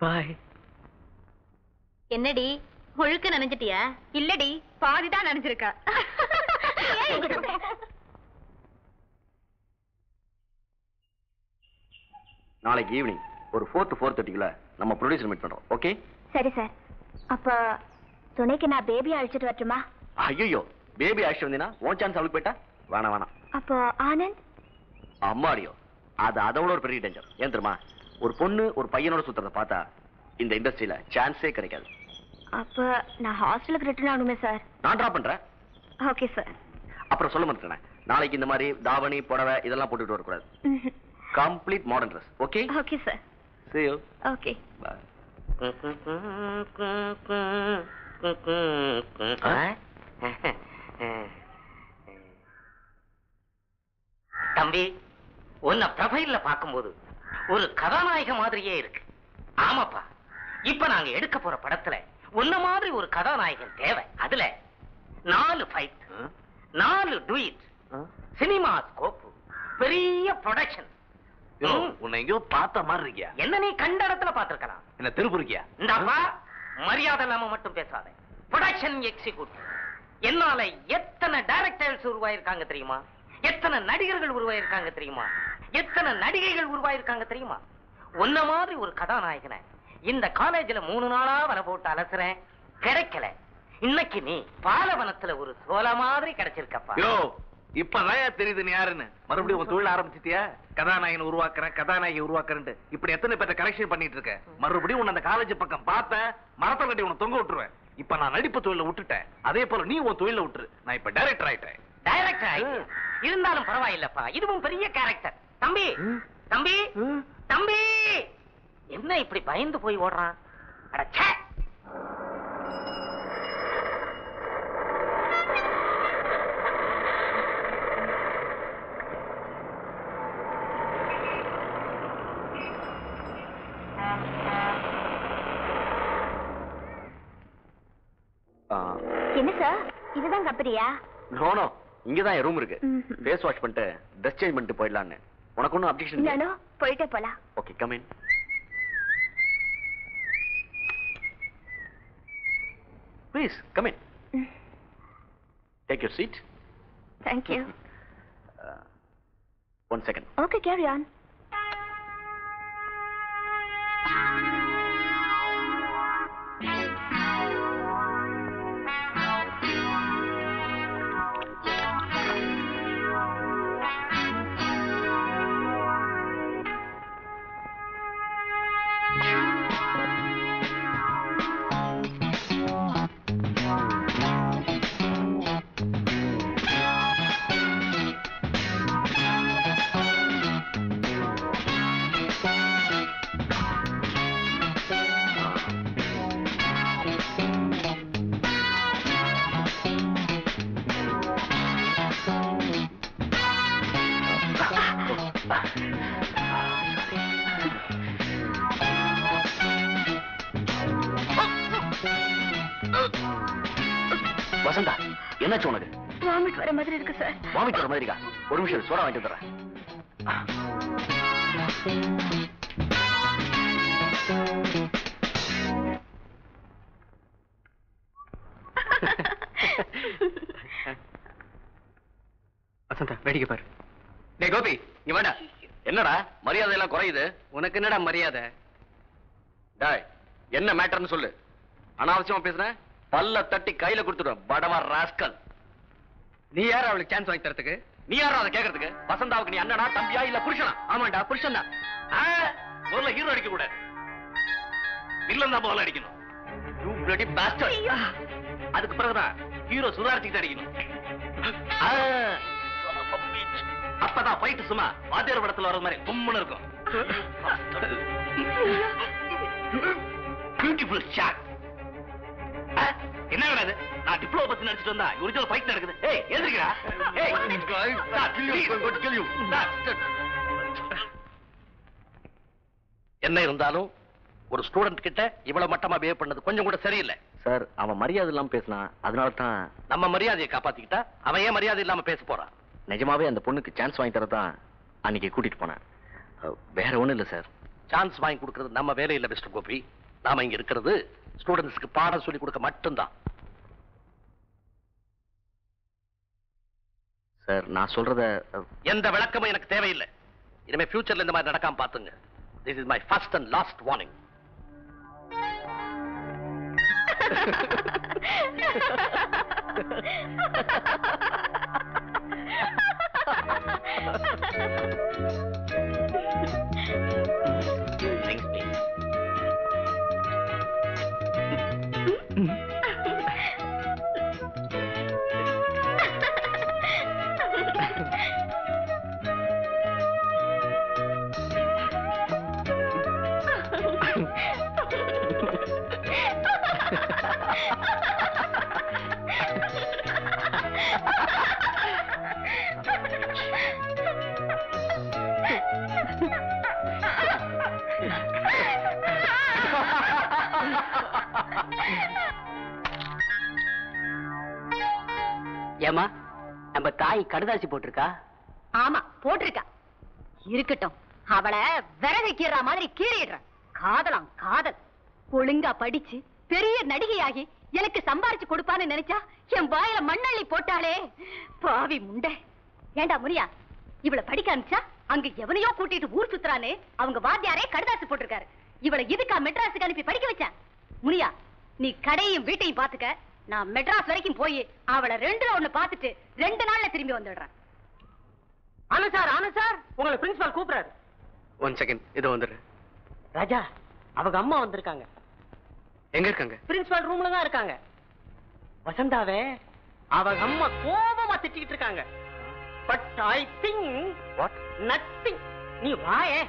பாய் என்னடி? முழுக்க நனைஞ்சிட்டியா? இல்லடி பாதிதான் நனைஞ்சிருக்கா. நாளைக்கு ஈவினிங் ஒரு ஃபோர் டு ஃபோர் தேர்ட்டிக்குள்ள நம்ம ப்ரொடியூசர் மீட் பண்றோம். ஓகே சரி சார் அப்ப துணைக்கு நான் பேபி அழைச்சிட்டு வரட்டுமா? ஐயோ பேபி ஆக்ஷன் வந்தீங்கன்னா ஓன் சான்ஸ் அவளுக்கு போயிட்டா? வேணாம் வேணாம். அப்போ ஆனந்த்? அம்மாடியோ அது அதை விட ஒரு பெரிய டேஞ்சர் ஏன் தெரியுமா? ஒரு பொண்ணு ஒரு பையனோட சுத்துறத பார்த்தா இந்த இண்டஸ்ட்ரியில சான்ஸே கிடைக்காது. அப்ப நான் ஹாஸ்டலுக்கு ரிட்டர்ன் ஆகணுமே சார் நான் ட்ரா பண்றேன். ஓகே சார் அப்புறம் சொல்ல மாட்டேன் நாளைக்கு இந்த மாதிரி தாவணி புடவை இதெல்லாம் போட்டுட்டு வரக்கூடாது. Complete modern dress okay okay sir see you. Okay bye தம்பி உன்னை ப்ரொஃபைல்ல பார்க்கும்போது ஒரு கதாநாயக மாதிரியே இருக்கு. ஆமாப்பா. இப்ப நாங்க எடுக்க போற படத்துல உன்ன மாதிரி ஒரு கதாநாயகன் தேவை. அதுல நாலு ஃபைட் நாலு டூயிட் சினிமா ஸ்கோப் பெரிய ப்ரொடக்ஷன் உன்னை எங்கேயோ பார்த்த மாதிரி இருக்கியா? என்ன நீ கண்ட இடத்துல பார்த்திருக்கலாம். என்ன திருப்பூருக்கியா? இந்தாப்பா மரியாதை இல்லாம மட்டும் பேசாத. ப்ரொடக்ஷன் எக்ஸிக்யூட்டிவ் என்னால எத்தனை டைரக்டர்ஸ் உருவாயிருக்காங்க தெரியுமா? எத்தனை நடிகர்கள் உருவாயிருக்காங்க தெரியுமா? எத்தனை நடிகைகள் உருவாயிருக்காங்க தெரியுமா? உன்ன மாதிரி ஒரு கதாநாயகனை இந்த காலேஜ்ல மூணு நாளா வர போட்டு அலசுறேன். கிடைக்கல. இன்னைக்கு நீ பாலவனத்துல ஒரு சோல மாதிரி கிடைச்சிருக்கப்பா. யோ இப்பதான் தெரியுது நீ யாருன்னு. மறுபடியும் உன் தொழில் ஆரம்பிச்சிட்டியா? கதாநாயகன் உருவாக்குறேன் கதாநாயகி உருவாக்குறேன் இப்படி எத்தனை பேர்த்த கரெக்ஷன் பண்ணிட்டு இருக்க? மறுபடியும் உன்னை அந்த காலேஜ் பக்கம் பார்த்தேன். மரத்தை கட்டி உன்னை தொங்க விட்டுருவேன். இப்ப நான் நடிப்பு தொழில விட்டுட்டேன். அதே போல நீ உன் தொழில விட்டுரு. நான் இப்ப டைரக்டர் ஆயிட்டேன். டைரக்டர்? இருந்தாலும் பரவாயில்லப்பா. இதுவும் பெரிய கேரக்டர் தம்பி தம்பி தம்பி! என்ன இப்படி பயந்து போய் ஓடுறான்? அட ச்சே! என்ன சார் இதுதான் கம்பெனியா நோ நோ. இங்கதான் என் ரூம் இருக்கு. ஃபேஸ் வாஷ் பண்ணிட்டு ட்ரெஸ் சேஞ்ச் பண்ணிட்டு போயிடலான்னு. உனக்கு ஒன்றும் அப்ஜெக்ஷன் நானும் போயிட்டே போலாம். Okay come in please come in take your seat thank you one second okay carry on இருக்கு சார் வாமிட் வர மாதிரி இருக்கா? ஒரு நிமிஷம் சோடா வாங்கிட்டு வந்துடுறேன். வசந்தா வேடிக்கை பாரு. டேய் கோபி நீ வேண்டா என்னடா மரியாதை எல்லாம் குறையுது? உனக்கு என்னடா மரியாதை? டேய் என்ன மேட்டர்னு சொல்லு. அனாவசியமா பேசுறேன் பல்ல தட்டி கையில கொடுத்துடுவேன் படவா ராஸ்கல். நீ யார் அவளுக்கு சான்ஸ் வாங்கி தரத்துக்கு? நீ யாரும் அதை கேக்குறதுக்கு? வசந்தாவுக்கு நீ அண்ணனா தம்பியா இல்ல புருஷனா? ஆமாண்டா புருஷன் தான் முதல்ல ஹீரோ அடிக்க கூடாது. வில்லன் தான் முதல்ல அடிக்கணும். யூ பிளடி பாஸ்டர் அதுக்கு பிறகுதான் ஹீரோ சுதாரிச்சுக்கிட்டு அடிக்கணும். அப்பதான் ஃபைட் சும்மா வாத்தியார் படத்துல வர மாதிரி கும்முன்னு இருக்கும். பியூட்டிஃபுல் ஷாட் என்ன கிடையாது நான் டிப்ளோ பத்தி நடிச்சிட்டு வந்தா ஒரிஜினல் ஃபைட் நடக்குது. ஏய் ஏய். என்ன இருந்தாலும் ஒரு ஸ்டூடெண்ட் கிட்ட இவ்வளவு மட்டமா பிஹேவ் பண்ணது கொஞ்சம் கூட சரியில்லை. சார் அவன் மரியாதை இல்லாம பேசினான் அதனால தான் நம்ம மரியாதையை காப்பாத்திக்கிட்டா அவன் ஏன் மரியாதை இல்லாம பேச போறான் நிஜமாவே அந்த பொண்ணுக்கு சான்ஸ் வாங்கி தரதான் அன்னைக்கு கூட்டிட்டு போனேன். வேற ஒண்ணும் இல்ல சார் சான்ஸ் வாங்கி கொடுக்கிறது நம்ம வேலை இல்ல மிஸ்டர் கோபி. நாம இங்க இருக்கிறது ஸ்டூடெண்ட்ஸ்க்கு பாடம் சொல்லி கொடுக்க மட்டும்தான். சார் நான் சொல்றத எந்த விளக்கமும் எனக்கு தேவையில்லை. இனிமே ஃபியூச்சர்ல இந்த மாதிரி நடக்காம பாத்துங்க this is my first and last warning Thanks, ஏமா நம்ம தாய் கடுதாசி போட்டிருக்கா? ஆமா போட்டிருக்கா. இருக்கட்டும் அவளை விறகு கீற மாதிரி கீறிடுற காதலாம் காதல். ஒழுங்கா படிச்சு பெரிய நடிகையாகி எனக்கு சம்பாரிச்சு கொடுப்பான்னு நினைச்சா என் வாயில மண்ணள்ளி போட்டாளே. பாவி முண்டை. ஏண்டா முனியா இவளை படிக்க அனுப்பிச்சா? அங்க எவனையோ கூட்டிட்டு ஊர் சுத்துறானே. அவங்க வாத்தியாரே கடுதாசி போட்டிருக்காரு. இவளை இதுக்கா மெட்ராஸுக்கு அனுப்பி படிக்க வச்சேன் முனியா நீ கடையும் வீட்டையும் பாத்துக்க. நான் மெட்ராஸ் வரைக்கும் போய் அவளை ரெண்டுல ஒண்ணு பாத்துட்டு ரெண்டு நாள்ல திரும்பி வந்துடுறேன். ஆனந்த் சார் ஆனந்த் சார் உங்களை பிரின்சிபால் கூப்பிடுறாரு. ஒன் செகண்ட் இதோ வந்துடுறேன். ராஜா அவங்க அம்மா வந்திருக்காங்க. எங்க இருக்காங்க? பிரின்சிபால் ரூம்ல தான் இருக்காங்க. வசந்தாவே அவங்க அம்மா கோபமா திட்டிக்கிட்டு இருக்காங்க. But I think what nothing நீ வாயே.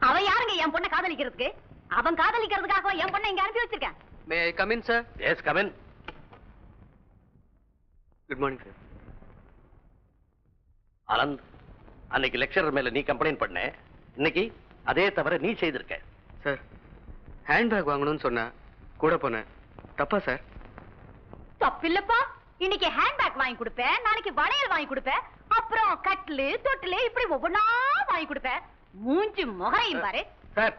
அவன் யாருங்க என் பொண்ணை காதலிக்கிறதுக்கு? அவன் காதலிக்கிறதுக்காக என் பொண்ணை இங்க அனுப்பி வச்சிருக்கேன்? May I come in sir yes come in good morning sir Anand அன்னைக்கு லெக்சரர் மேல நீ கம்ப்ளைண்ட் பண்ண. இன்னைக்கு அதே தவிர நீ செய்திருக்க. சார் ஹேண்ட்பேக் வாங்கணும்னு சொன்னா கூட போனேன் தப்பா சார் தப்பில்லப்பா. இன்னைக்கு ஹேண்ட்பேக் வாங்கி கொடுப்பேன் நாளைக்கு வளையல் வாங்கி கொடுப்பேன் அப்புறம் கட்லு தொட்டிலு இப்படி ஒவ்வொன்னா வாங்கி கொடுப்பேன் மூஞ்சி முகரையும் பாரு. சார்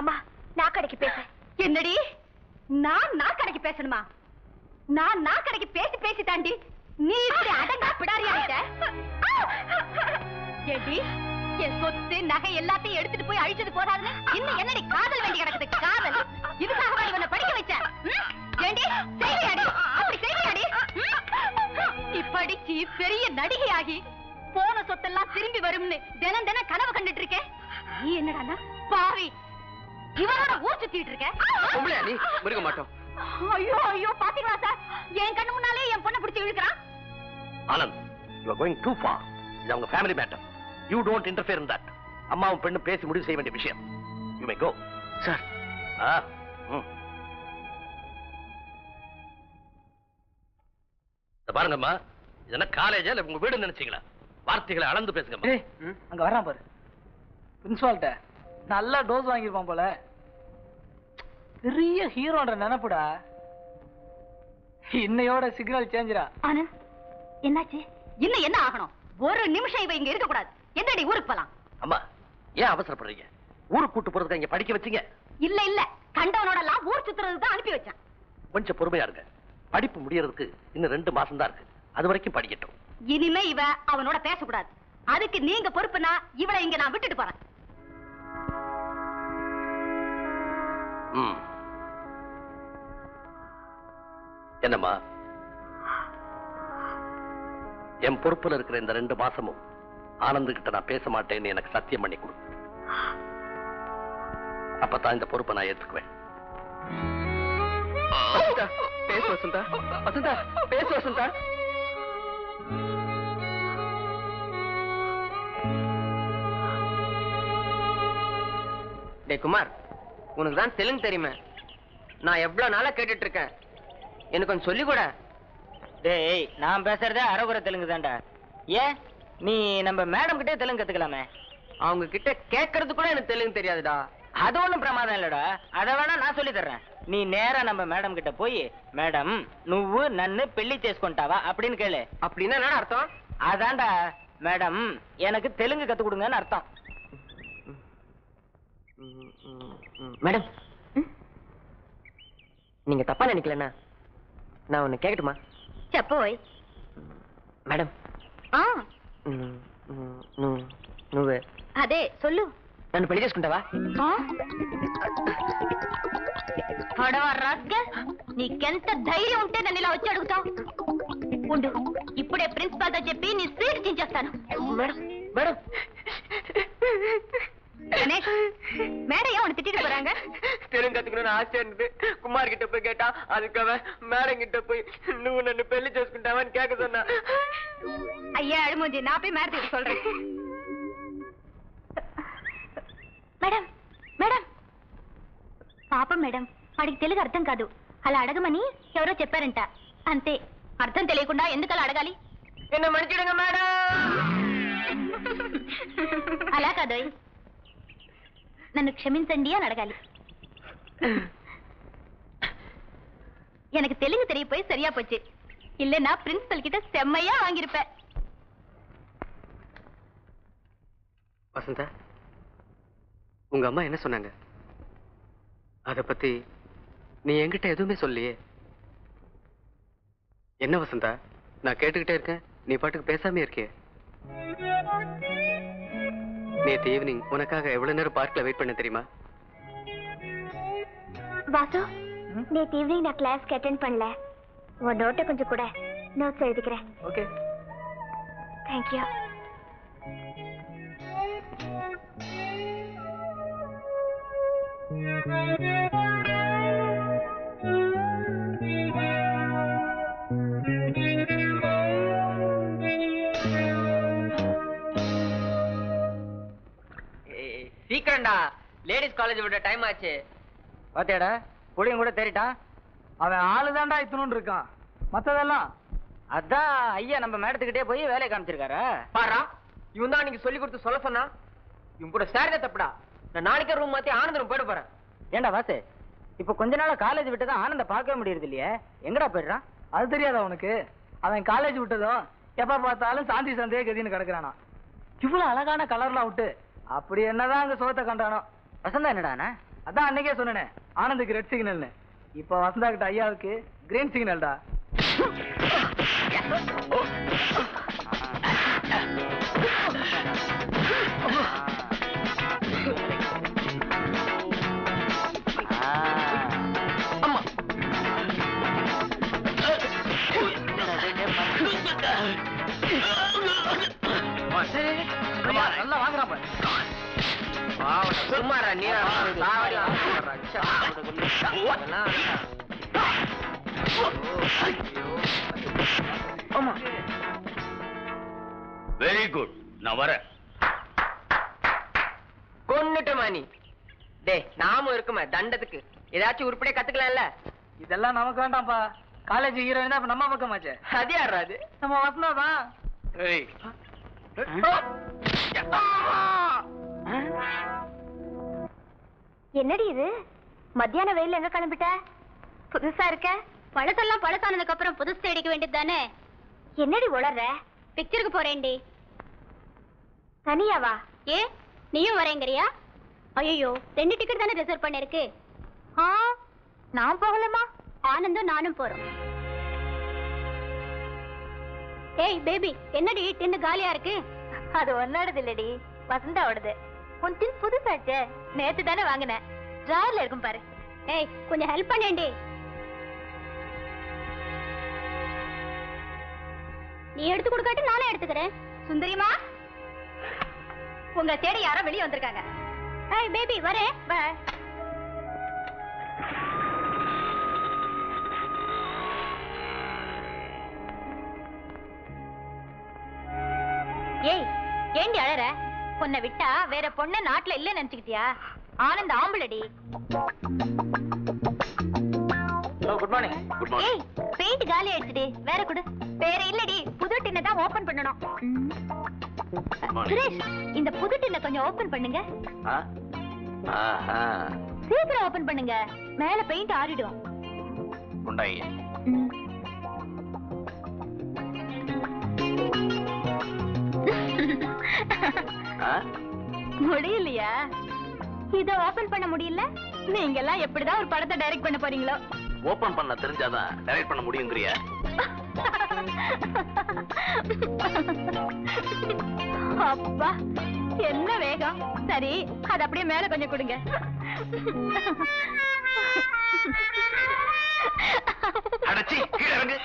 அம்மா நான் கடைக்கு பேச என்னடி? நான் நான் கடைக்கு பேசணுமா? நான் நான் கடைக்கு பேசி பேசி தாண்டி நீ இப்படி அடங்கா பிடாரி ஆயிட்ட? ஏடி என் சொத்து நகை எல்லாத்தையும் எடுத்துட்டு போய் அழிச்சது போதாதுன்னு இன்னும் என்னடி காதல் வேண்டி கிடக்குது? காதல். இதுக்காக இவனை படிக்க வச்ச? ம்? ஏண்டி செய்வியாடி? அப்படி செய்வியாடி? படிச்சு பெரிய நடிகையாகி போன சொத்தெல்லாம் திரும்பி வரும்னு தினம் தினம் கனவு கண்டுட்டு இருக்கேன் நீ என்னடான்னா பாவி. இவனோட ஊர் சுத்திட்டு இருக்க பொம்பளையா நீ? முருக மாட்டோம். ஐயோ ஐயோ பாத்தீங்களா சார்? என் கண்ணு முன்னாலே என் பொண்ணை பிடிச்சு இழுக்கிறான். Anand you are going too far இது அவங்க family matter you don't interfere in that அம்மாவும் பெண்ணும் பேசி முடிவு செய்ய வேண்டிய விஷயம். You may go sir. ஆ? ம். இத பாருங்கம்மா. இது என்ன காலேஜா இல்ல உங்க வீடு நினைச்சீங்களா? வார்த்தைகளை அளந்து பேசுங்கம்மா. ஏய் அங்க வரான் பாரு. பிரின்சிபால்கிட்ட நல்லா டோஸ் வாங்கியிருப்பான் போல. பெரிய ஹீரோன்ற நினைப்புடா. இன்னையோட சிக்னல் சேஞ்சுடா. ஆனந்த் என்னாச்சு? இன்னும் என்ன ஆகணும்? ஒரு நிமிஷம் இவ இங்க இருக்க கூடாது எந்தடி ஊருக்கு போலாம்? அம்மா ஏன் அவசரப்படுறீங்க? ஊருக்கு கூட்டு போறதுக்கு இங்க படிக்க வச்சீங்க? இல்ல இல்ல. கண்டவனோட எல்லாம் ஊர் சுத்துறதுக்கு தான் அனுப்பி வச்சேன். கொஞ்சம் பொறுமையா இருங்க. படிப்பு முடியறதுக்கு இன்னும் ரெண்டு மாசம் தான் இருக்கு. அது வரைக்கும் படிக்கட்டும். இனிமே இவ அவனோட பேசக்கூடாது. அதுக்கு நீங்க பொறுப்புனா இவளை இங்க நான் விட்டுட்டு போறேன். என்னம்மா? என் பொறுப்புல இருக்கிற இந்த ரெண்டு மாசமும் ஆனந்த் கிட்ட நான் பேச மாட்டேன்னு எனக்கு சத்தியம் பண்ணி கொடு. அப்பதான் இந்த பொறுப்பை நான் ஏத்துக்குவேன். வசந்தா பேசு வசந்தா. வசந்தா பேசு வசந்தா. குமார். உனக்கு தான் தெலுங்கு தெரியுமே நான் எவ்வளவு நாளா கேட்டுட்டு இருக்கேன் எனக்கு கொஞ்சம் சொல்லி கூட டேய் நான் பேசுறதே அரகுர தெலுங்கு தான்டா ஏன் நீ நம்ம மேடம் கிட்டே தெலுங்கு கத்துக்கலாமே அவங்க கிட்ட கேட்கறது கூட எனக்கு தெலுங்கு தெரியாதுடா அது ஒண்ணும் பிரமாதம் இல்லடா அத வேணா நான் சொல்லி தர்றேன் நீ நேரா நம்ம மேடம் கிட்ட போய் மேடம் నువ్వు నన్ను పెళ్లి చేసుకుంటావా அப்படின்னு கேளு அப்படின்னா என்ன அர்த்தம் அதான்டா மேடம் எனக்கு தெலுங்கு கத்து கொடுங்கன்னு அர்த்தம் மேடம் நீங்க தப்பா நினைக்கலண்ணா நான் ஒண்ணு கேட்கட்டுமா చెప్పోయ్ మేడం ఆ ను- ను- నువ్వు నువ్వు అదే సొల్లు నన్ను పెళ్లి చేసుకుంటావా ఆ? పడవ రాస్కల్ నీకెంత ధైర్యం ఉంటే నన్ను ఇలా వచ్చి అడుగుతావు ఉండు ఇప్పుడే ప్రిన్సిపాల్ తో చెప్పి నీ సీట్ చించేస్తాను మేడం మేడం கணேஷ் மேடம் ஏன் உன்னை திட்டிட்டு போறாங்க தெலுங்கு கத்துக்கணும்னு ஆசை இருந்தது குமார் கிட்ட போய் கேட்டா அதுக்கு அவன் மேடம் கிட்ட போய் నువ్వు నన్ను పెళ్లి చేసుకుంటావని கேட்க சொன்னா అయ్యా అడుముంది నా పోయి మేడం சொல்றேன் మేడం మేడం పాపం మేడం వాడికి తెలుగు అర్థం కాదు అలా అడగమని ఎవరో చెప్పారంట అంతే అర్థం తెలియకుండా ఎందుకు అలా అడగాలి என்ன மன்னிச்சிடுங்க மேடம் అలా కాదోయ్ నన్ను క్షమించండి అని అడగాలి எனக்கு தெலுங்கு தெரிய போய் சரியா போச்சு இல்லைன்னா பிரின்சிபல் கிட்ட செம்மையா வாங்கியிருப்பேன் வசந்தா உங்க அம்மா என்ன சொன்னாங்க அத பத்தி நீ என்கிட்ட எதுவுமே சொல்லியே என்ன வசந்தா நான் கேட்டுக்கிட்டே இருக்கேன் நீ பாட்டுக்கு பேசாம இருக்கியே நேத்து ஈவினிங் உனக்காக எவ்வளவு நேரம் பார்க்ல வெயிட் பண்ண தெரியுமா? வாசு நேற்று ஈவினிங் நான் கிளாஸ்க்கு அட்டென்ட் பண்ணல. உன் நோட்டை கொஞ்சம் கூட நோட்ஸ் எழுதிக்கிறேன். ஓகே தேங்க்யூ சீக்கிரம்டா லேடிஸ் காலேஜ் விட டைம் ஆச்சு. பாத்தியாடா புளியும் கூட தேறிட்டான். அவன் ஆளுதான்டா இத்தனும் இருக்கான். மத்ததெல்லாம் அதான் ஐயா நம்ம மேடத்துக்கிட்டே போய் வேலையை காமிச்சிருக்காரா. பாரா இவன் தான் நீங்க சொல்லி கொடுத்து சொல்ல சொன்னா இவன் கூட சேரத தப்புடா. நான் நாளைக்கே ரூம் மாத்தி ஆனந்தரம் போயிட போறேன். ஏண்டா வாசு இப்ப கொஞ்ச நாளா காலேஜ் விட்டு தான் ஆனந்த பார்க்கவே முடியறது இல்லையே. எங்கடா போயிடுறான்? அது தெரியாதா உனக்கு? அவன் காலேஜ் விட்டதும் எப்ப பார்த்தாலும் சாந்தி சந்தையே கதின்னு கிடக்குறானா இவ்வளவு அழகான கலர்லாம் விட்டு அப்படி என்னதான் அங்க சோத்தை கண்டானோ. வசந்தா என்னடாண்ணா அதான் அன்னைக்கே சொன்னேனே ஆனந்துக்கு ரெட் சிக்னல்னு இப்ப வசந்தா கிட்ட ஐயாவுக்கு கிரீன் சிக்னல்டா சும்மாரா நீ வெரி குட் நான் வரேன். கொன்னுட்டமா நீ டேய் நாமும் இருக்குமே? தண்டத்துக்கு. ஏதாச்சும் உருப்படியா கத்துக்கலாம்ல? இதெல்லாம் நமக்கு வேண்டாம்ப்பா. காலேஜ் ஹீரோயின் தான் நம்ம பக்கமாச்சே. அது யாரா அது? நம்ம தான். ஏய். என்னடி இது? மத்தியான வெயில் எங்க கிளம்பிட்ட? புதுசா இருக்க? பழத்தெல்லாம் பழத்தானதுக்கு அப்புறம் புதுசு தேடிக்க வேண்டியது தானே என்னடி உளர்ற? பிக்சருக்கு போறேன்டி. தனியாவா? ஏ நீயும் வரேங்கறியா? ஐயோ ரெண்டு டிக்கெட் தானே ரிசர்வ் பண்ணிருக்கு. ஆ நான் போகலமா ஆனந்தும் நானும் போறோம். ஏய் பேபி என்னடி டின்னு காலியா இருக்கு? அது ஒன்னோடது இல்லடி. வசந்தாவோடது. உன் டின் புதுசாச்சே நேத்து தானே வாங்கினேன். டிராயர்ல இருக்கும் பாரு. ஏய் கொஞ்சம் ஹெல்ப் பண்ணேன்டி. நீ எடுத்து கொடுக்காட்டி நானே எடுத்துக்கிறேன். சுந்தரிமா? உங்க தேடி யாரோ வெளியே வந்திருக்காங்க. ஏய் பேபி வரேன். பாய் ஏய் ஏண்டி அழற? உன்னை விட்டா வேற பொண்ணு நாட்டுல இல்ல நினைச்சுக்கிட்டியா? Anand ஆம்பளடி. Hello good morning good morning ஏய் பெயிண்ட் காலி ஆயிடுச்சுடி. வேற கொடு. வேற இல்லடி. புது டின்னை தான் ஓபன் பண்ணணும். Morning. சுரேஷ் இந்த புது டின்னை கொஞ்சம் ஓபன் பண்ணுங்க. ஆஹா. சீக்கிரம் ஓபன் பண்ணுங்க. மேல பெயிண்ட் ஆறிடும். முடியலையா? இத ஓபன் பண்ண முடியல? நீங்க எல்லாம் எப்படிதான் ஒரு படத்தை டைரக்ட் பண்ண போறீங்களோ? ஓபன் பண்ண தெரிஞ்சாதான் டைரக்ட் பண்ண முடியுங்கிறியா. அப்பா என்ன வேகம்? சரி அது அப்படியே மேல கொஞ்சம் கொடுங்க. அடச்சி கீழே இறங்கு.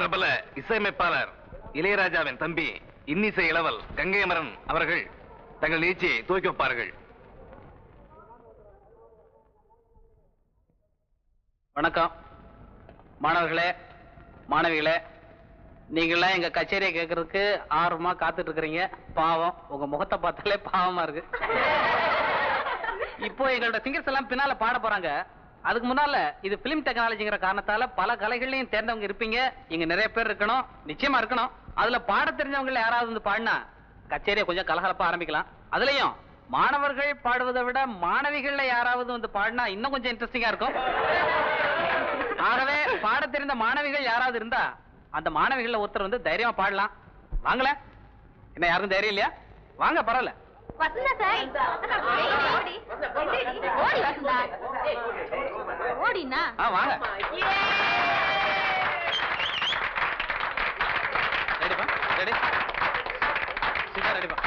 பிரபல இசையமைப்பாளர் இளையராஜாவின் தம்பி இன்னிசை இளவல் கங்கை அமரன் அவர்கள் தங்கள் நீச்சியை துவக்கி வைப்பார்கள். வணக்கம். மாணவர்களே மாணவிகளே நீங்களாம் எங்க கச்சேரியை கேட்கறதுக்கு ஆர்வமா காத்துட்டு இருக்கிறீங்க பாவம் உங்க முகத்தை பார்த்தாலே பாவமா இருக்கு. இப்போ எங்களோட சிங்கர்ஸ் எல்லாம் பின்னால பாட போறாங்க. அதுக்கு முன்னால இது பிலிம் டெக்னாலஜிங்கிற காரணத்தால பல கலைகள்லயும் தேர்ந்தவங்க இருப்பீங்க. இங்க நிறைய பேர் இருக்கணும். நிச்சயமா இருக்கணும். அதுல பாட தெரிஞ்சவங்க யாராவது வந்து பாடினா கச்சேரியை கொஞ்சம் கலகலப்பா ஆரம்பிக்கலாம். அதுலயும் மாணவர்கள் பாடுவதை விட மாணவிகள்ல யாராவது வந்து பாடினா இன்னும் கொஞ்சம் இன்ட்ரெஸ்டிங்கா இருக்கும். ஆகவே பாட தெரிந்த மாணவிகள் யாராவது இருந்தா அந்த மாணவிகள்ல ஒருத்தர் வந்து தைரியமா பாடலாம். வாங்கல என்ன யாரும் தைரியம் இல்லையா? வாங்க பரவாயில்ல. வசந்தா சார். ஓடினா? வாங்க. ரெடிப்பா ரெடி சீதா ரெடிப்பா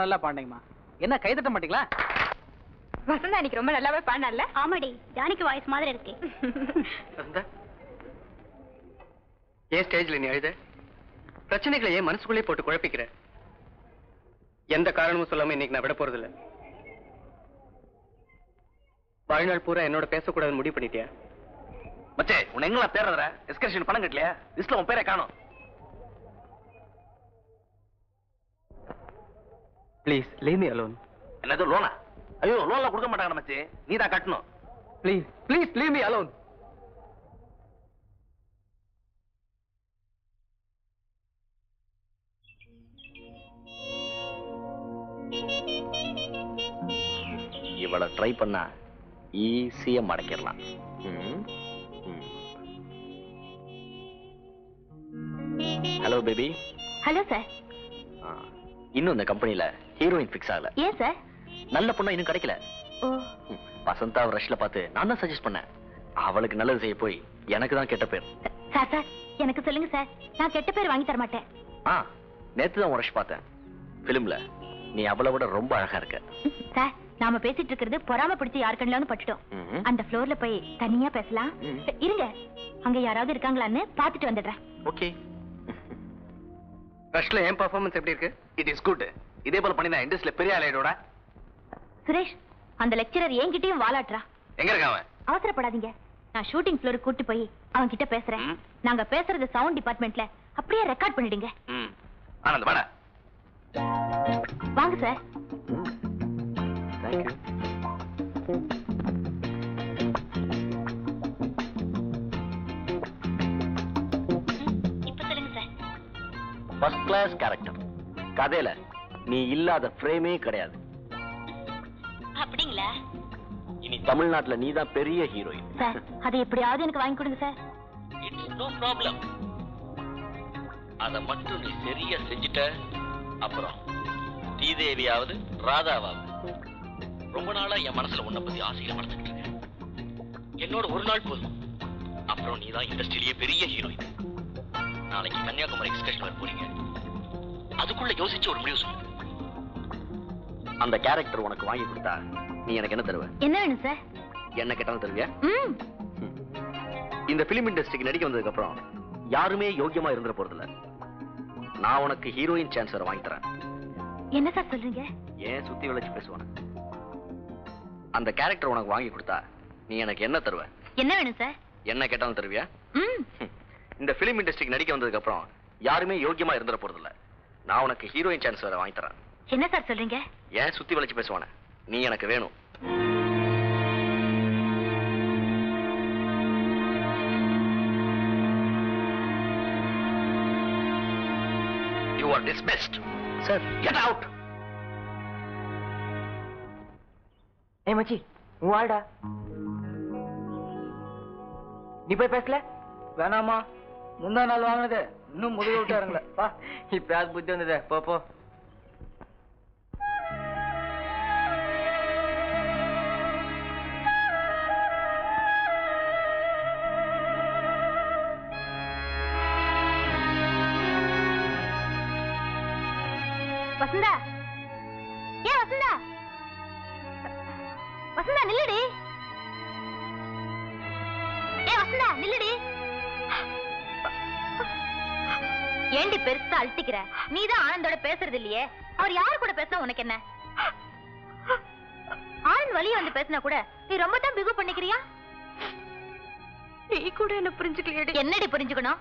ரொம்ப நல்லா பாண்டீங்கம்மா. என்ன கை தட்ட மாட்டீங்களா? வசந்தா இன்னைக்கு ரொம்ப நல்லாவே பாடல ஆமாடி ஜானிக்கு வாய்ஸ் மாதிரி இருக்கு. வசந்தா ஏன் ஸ்டேஜ்ல நீ அழுத? பிரச்சனைகளை ஏன் மனசுக்குள்ளே போட்டு குழப்பிக்கிற? எந்த காரணமும் சொல்லாம இன்னைக்கு நான் விட போறதில்ல. வாழ்நாள் பூரா என்னோட பேசக்கூடாதுன்னு முடிவு பண்ணிட்டியா? மச்சே உன்னை எங்களா தேடுறதுற எஸ்கர்ஷன் பணம் கட்டலையா? லிஸ்ட்ல உன் பேரை காணும். ப்ளீஸ் லீவ் மீ அலோன் என்னது லோனா? ஐயோ லோன்ல கொடுக்க மாட்டாங்க மச்சி. நீ தான் கட்டணும். Please please leave me alone இவளை ட்ரை பண்ணா ஈஸியா மடக்கிடலாம். ஹலோ பேபி ஹலோ சார் இன்னும் இந்த கம்பெனில ஹீரோயின் ஃபிக்ஸ் ஆகல. ஏன் சார்? நல்ல பொண்ணா இன்னும் கிடைக்கல. வசந்தா ரஷ்ல பார்த்து நான் தான் சஜஸ்ட் பண்ணேன். அவளுக்கு நல்லது செய்ய போய் எனக்கு தான் கெட்ட பேர். சார் சார் எனக்கு சொல்லுங்க சார். நான் கெட்ட பேர் வாங்கி தர மாட்டேன். ஆ நேத்து தான் ரஷ் பார்த்தேன். பிலிம்ல நீ அவளை விட ரொம்ப அழகா இருக்க. சார் நாம பேசிட்டு இருக்கிறது பொறாம பிடிச்சு யாரு கண்ணிலான்னு பட்டுட்டோம். அந்த ஃப்ளோர்ல போய் தனியா பேசலாம். இருங்க. அங்க யாராவது இருக்காங்களான்னு பாத்துட்டு வந்துடுறேன். ஓகே. ரஷ்ல என் பர்ஃபார்மன்ஸ் எப்படி இருக்கு? இட் இஸ் குட் இதே போல பண்ணி நான் இண்டஸ்ட்ரியில பெரிய ஆளாயிடோட சுரேஷ் அந்த லெக்சரர் என்கிட்டயும் வாலாட்டுறா எங்க இருக்கான் அவன்? அவசரப்படாதீங்க. நான் ஷூட்டிங் ஃப்ளோருக்கு கூட்டி போய் அவன் கிட்ட பேசுறேன். நாங்க பேசுறது சவுண்ட் டிபார்ட்மெண்ட்ல அப்படியே ரெக்கார்ட் பண்ணிடுங்க. ம். ஆனந்த் வாடா. வாங்க சார் தேங்க்யூ இப்ப சொல்லுங்க சார் ஃபர்ஸ்ட் கிளாஸ் கேரக்டர் கதையில நீ இல்லாத ஃப்ரேமே கிடையாது. அப்படிங்களா? இனி தமிழ்நாட்டுல நீ தான் பெரிய ஹீரோயின் சார் அதை எப்படியாவது எனக்கு வாங்கி கொடுங்க சார். இட்ஸ் நோ ப்ராப்ளம் அத மட்டும் நீ சரியா செஞ்சுட்ட அப்புறம் ஸ்ரீதேவியாவது ராதாவாவது. ரொம்ப நாளா என் மனசுல உன்னை பத்தி ஆசையில இருக்கேன். என்னோட ஒரு நாள் போதும். அப்புறம் நீ தான் இண்டஸ்ட்ரியிலேயே பெரிய ஹீரோயின் நாளைக்கு கன்னியாகுமரி எக்ஸ்கர்ஷன் வர போறீங்க. அதுக்குள்ள யோசிச்சு ஒரு முடிவு சொல்லு. அந்த கேரக்டர் உனக்கு வாங்கி கொடுத்தா நீ எனக்கு என்ன தருவ? என்ன வேணும் சார் என்ன கேட்டாலும் தருவியா? இந்த பிலிம் இண்டஸ்ட்ரிக்கு நடிக்க வந்ததுக்கு அப்புறம் யாருமே யோக்கியமா இருந்துட போறதில்ல. நான் உனக்கு ஹீரோயின் சான்ஸ் வர வாங்கி தரேன். என்ன சார் சொல்றீங்க? ஏன் சுத்தி வளைச்சு பேசுவான? அந்த கேரக்டர் உனக்கு வாங்கி கொடுத்தா நீ எனக்கு என்ன தருவ? என்ன வேணும் சார் என்ன கேட்டாலும் தருவியா. இந்த பிலிம் இண்டஸ்ட்ரிக்கு நடிக்க வந்ததுக்கு அப்புறம் யாருமே யோக்கியமா இருந்துட போறதில்ல. நான் உனக்கு ஹீரோயின் சான்ஸ் வர வாங்கி தரேன். என்ன சார் சொல்றீங்க? ஏன் சுத்தி வளைச்சு பேசுவான? நீ எனக்கு வேணும். You are dismissed sir. Get out ஏய் மச்சி உன் ஆள்டா. நீ போய் பேசல? வேணாமா முந்தா நாள் வாங்கினது. இன்னும் முதுக விட்டாருங்களே வா. இப்ப புத்தி வந்தது? போ. பேசுறது இல்லையே அவர் யாரு கூட பேசினா உனக்கு என்ன? ஆனந்த் வழிய வந்து பேசினா கூட நீ ரொம்ப தான் பிகு பண்ணிக்கிறியா? நீ கூட என்ன புரிஞ்சுக்கலையடி. என்னடி புரிஞ்சுக்கணும்?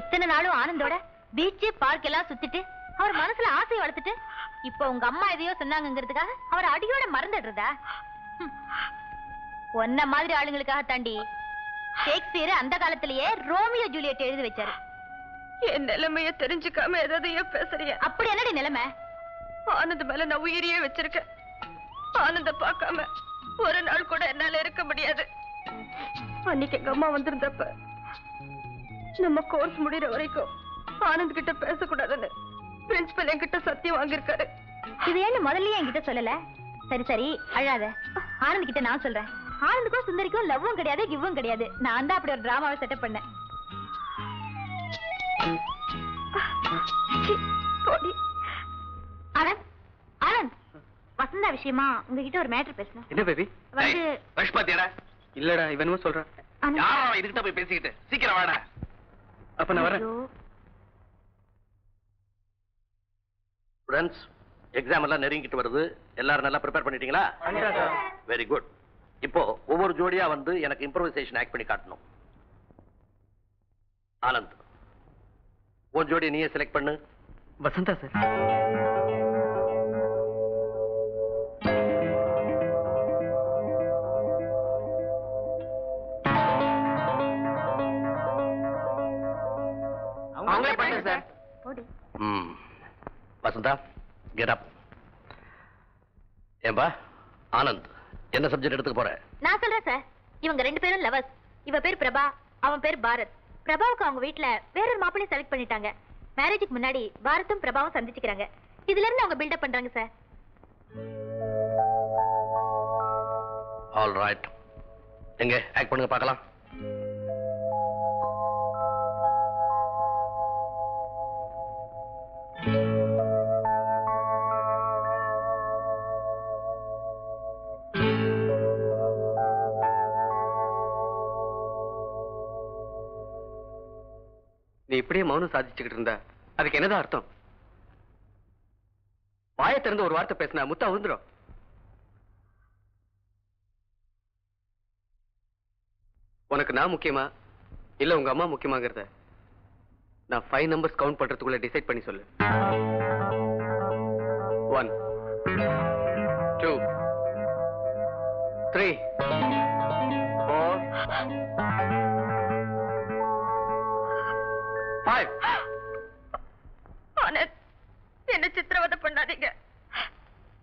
இத்தனை நாளும் ஆனந்தோட பீச்சு பார்க் எல்லாம் சுத்திட்டு அவர் மனசுல ஆசையை வளர்த்துட்டு இப்போ உங்க அம்மா எதையோ சொன்னாங்கங்கிறதுக்காக அவர் அடியோட மறந்துடுறதா. உன்ன மாதிரி ஆளுங்களுக்காக தாண்டி ஷேக்ஸ்பியர் அந்த காலத்திலேயே ரோமியோ ஜூலியட் எழுதி வச்சாரு. என் நிலைமைய தெரிஞ்சுக்காம எதையோ பேசுறிய? அப்படி என்னடி நிலைமை? ஆனந்த் மேல நான் உயிரியே வச்சிருக்கேன். ஆனந்த பார்க்காம ஒரு நாள் கூட என்னால இருக்க முடியாது. அன்னைக்கு எங்க அம்மா வந்திருந்தப்ப நம்ம கோர்ஸ் முடியற வரைக்கும் ஆனந்த் கிட்ட பேசக்கூடாதுன்னு பிரின்சிபல் என்கிட்ட சத்தியம் வாங்கியிருக்காரு. இது ஏன்னு முதல்லயே என்கிட்ட சொல்லல? சரி சரி அழாத. ஆனந்த் கிட்ட நான் சொல்றேன். ஆனந்துக்கும் சுந்தரிக்கும் லவ்வும் கிடையாது கிவ்வும் கிடையாது. நான் தான் அப்படி ஒரு டிராமாவை செட்டப் பண்ணேன். ஆனந்த் ஆனந்த். வசந்தா விஷயமா? உங்ககிட்ட ஒரு மேட்டர் பேசணும். என்ன பேபி வந்து ரஷ் பாத்தியாடா இல்லடா இவனும் சொல்றான். யாரோ அவன் இதுகிட்ட போய் பேசிக்கிட்டு. சீக்கிரம் வாடா. அப்ப நான் வரேன். ஸ்டூடெண்ட்ஸ் எக்ஸாம் எல்லாம் நெருங்கிட்டு வருது. எல்லாரும் நல்லா ப்ரிப்பேர் பண்ணிட்டீங்களா? வெரி குட் இப்போ ஒவ்வொரு ஜோடியா வந்து எனக்கு இம்ப்ரோவைசேஷன் ஆக்ட் பண்ணி காட்டணும். ஆனந்த் உன் ஜோடி நீயே செலக்ட் பண்ணு. வசந்தா சார். அவங்களே பண்ணுங்க சார். போடி. ம். வசந்தா கெட் அப் ஏம்பா ஆனந்த். என்ன சப்ஜெக்ட் எடுத்துக்க போற? நான் சொல்றேன் சார் இவங்க ரெண்டு பேரும் லவர்ஸ் இவ பேர் பிரபா அவன் பேர் பாரத். பிரபாவுக்கு அவங்க வீட்ல வேறொரு மாப்பிள்ளை செலக்ட் பண்ணிட்டாங்க. மேரேஜுக்கு முன்னாடி பாரத்தும் பிரபாவும் சந்திச்சுக்கிறாங்க. இதுல இருந்து அவங்க பில்டப் பண்றாங்க சார் ஆல் ரைட் எங்க? ஆக்ட் பண்ணுங்க பார்க்கலாம். நீ மௌனம் சாதிச்சுக்கிட்டு இருந்தா அதுக்கு என்னதான் அர்த்தம்? வாயத்திறந்து ஒரு வார்த்தை பேசினா முத்தா வந்துடும் உனக்கு நான் முக்கியமா? இல்ல உங்க அம்மா முக்கியமாங்கிறத நான் ஃபைவ் நம்பர்ஸ் கவுண்ட் பண்றதுக்குள்ள டிசைட் பண்ணி சொல்லு. ஒன் டூ த்ரீ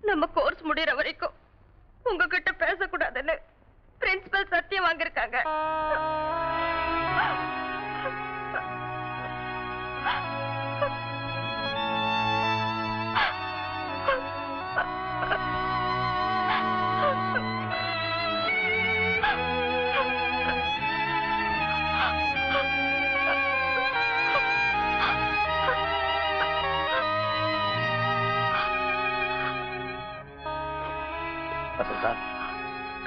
நம்ம கோர்ஸ் முடியற வரைக்கும் உங்ககிட்ட பேசக்கூடாதுன்னு பிரின்சிபல் சத்தியம் வாங்கியிருக்காங்க.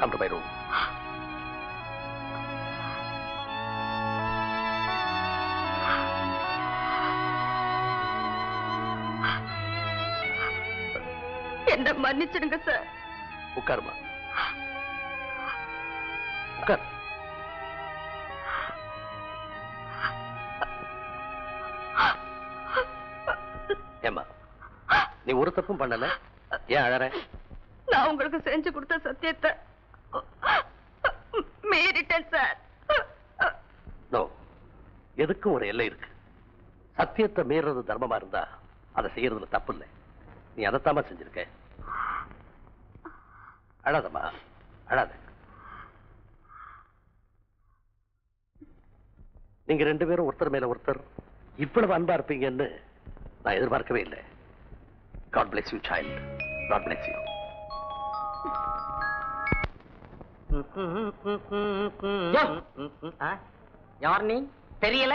கம் டு மை ரூம் என்ன மன்னிச்சிடுங்க சார். உட்காருமா. உட்கார். ஏம்மா நீ ஒரு தப்பும் பண்ணல? ஏன் அழற? நான் உங்களுக்கு செஞ்சு கொடுத்த சத்தியத்தை மீறிட்டேன் சார். நோ எதுக்கும் ஒரு எல்லை இருக்கு. சத்தியத்தை மீறது தர்மமா இருந்தா அதை செய்யறதுல தப்பு இல்லை நீ அதைத்தாம்மா செஞ்சிருக்க. அழாதம்மா அழாத. நீங்க ரெண்டு பேரும் ஒருத்தர் மேல ஒருத்தர் இவ்வளவு அன்பா இருப்பீங்கன்னு நான் எதிர்பார்க்கவே இல்லை. God bless you child God bless you யார் நீ? தெரியல?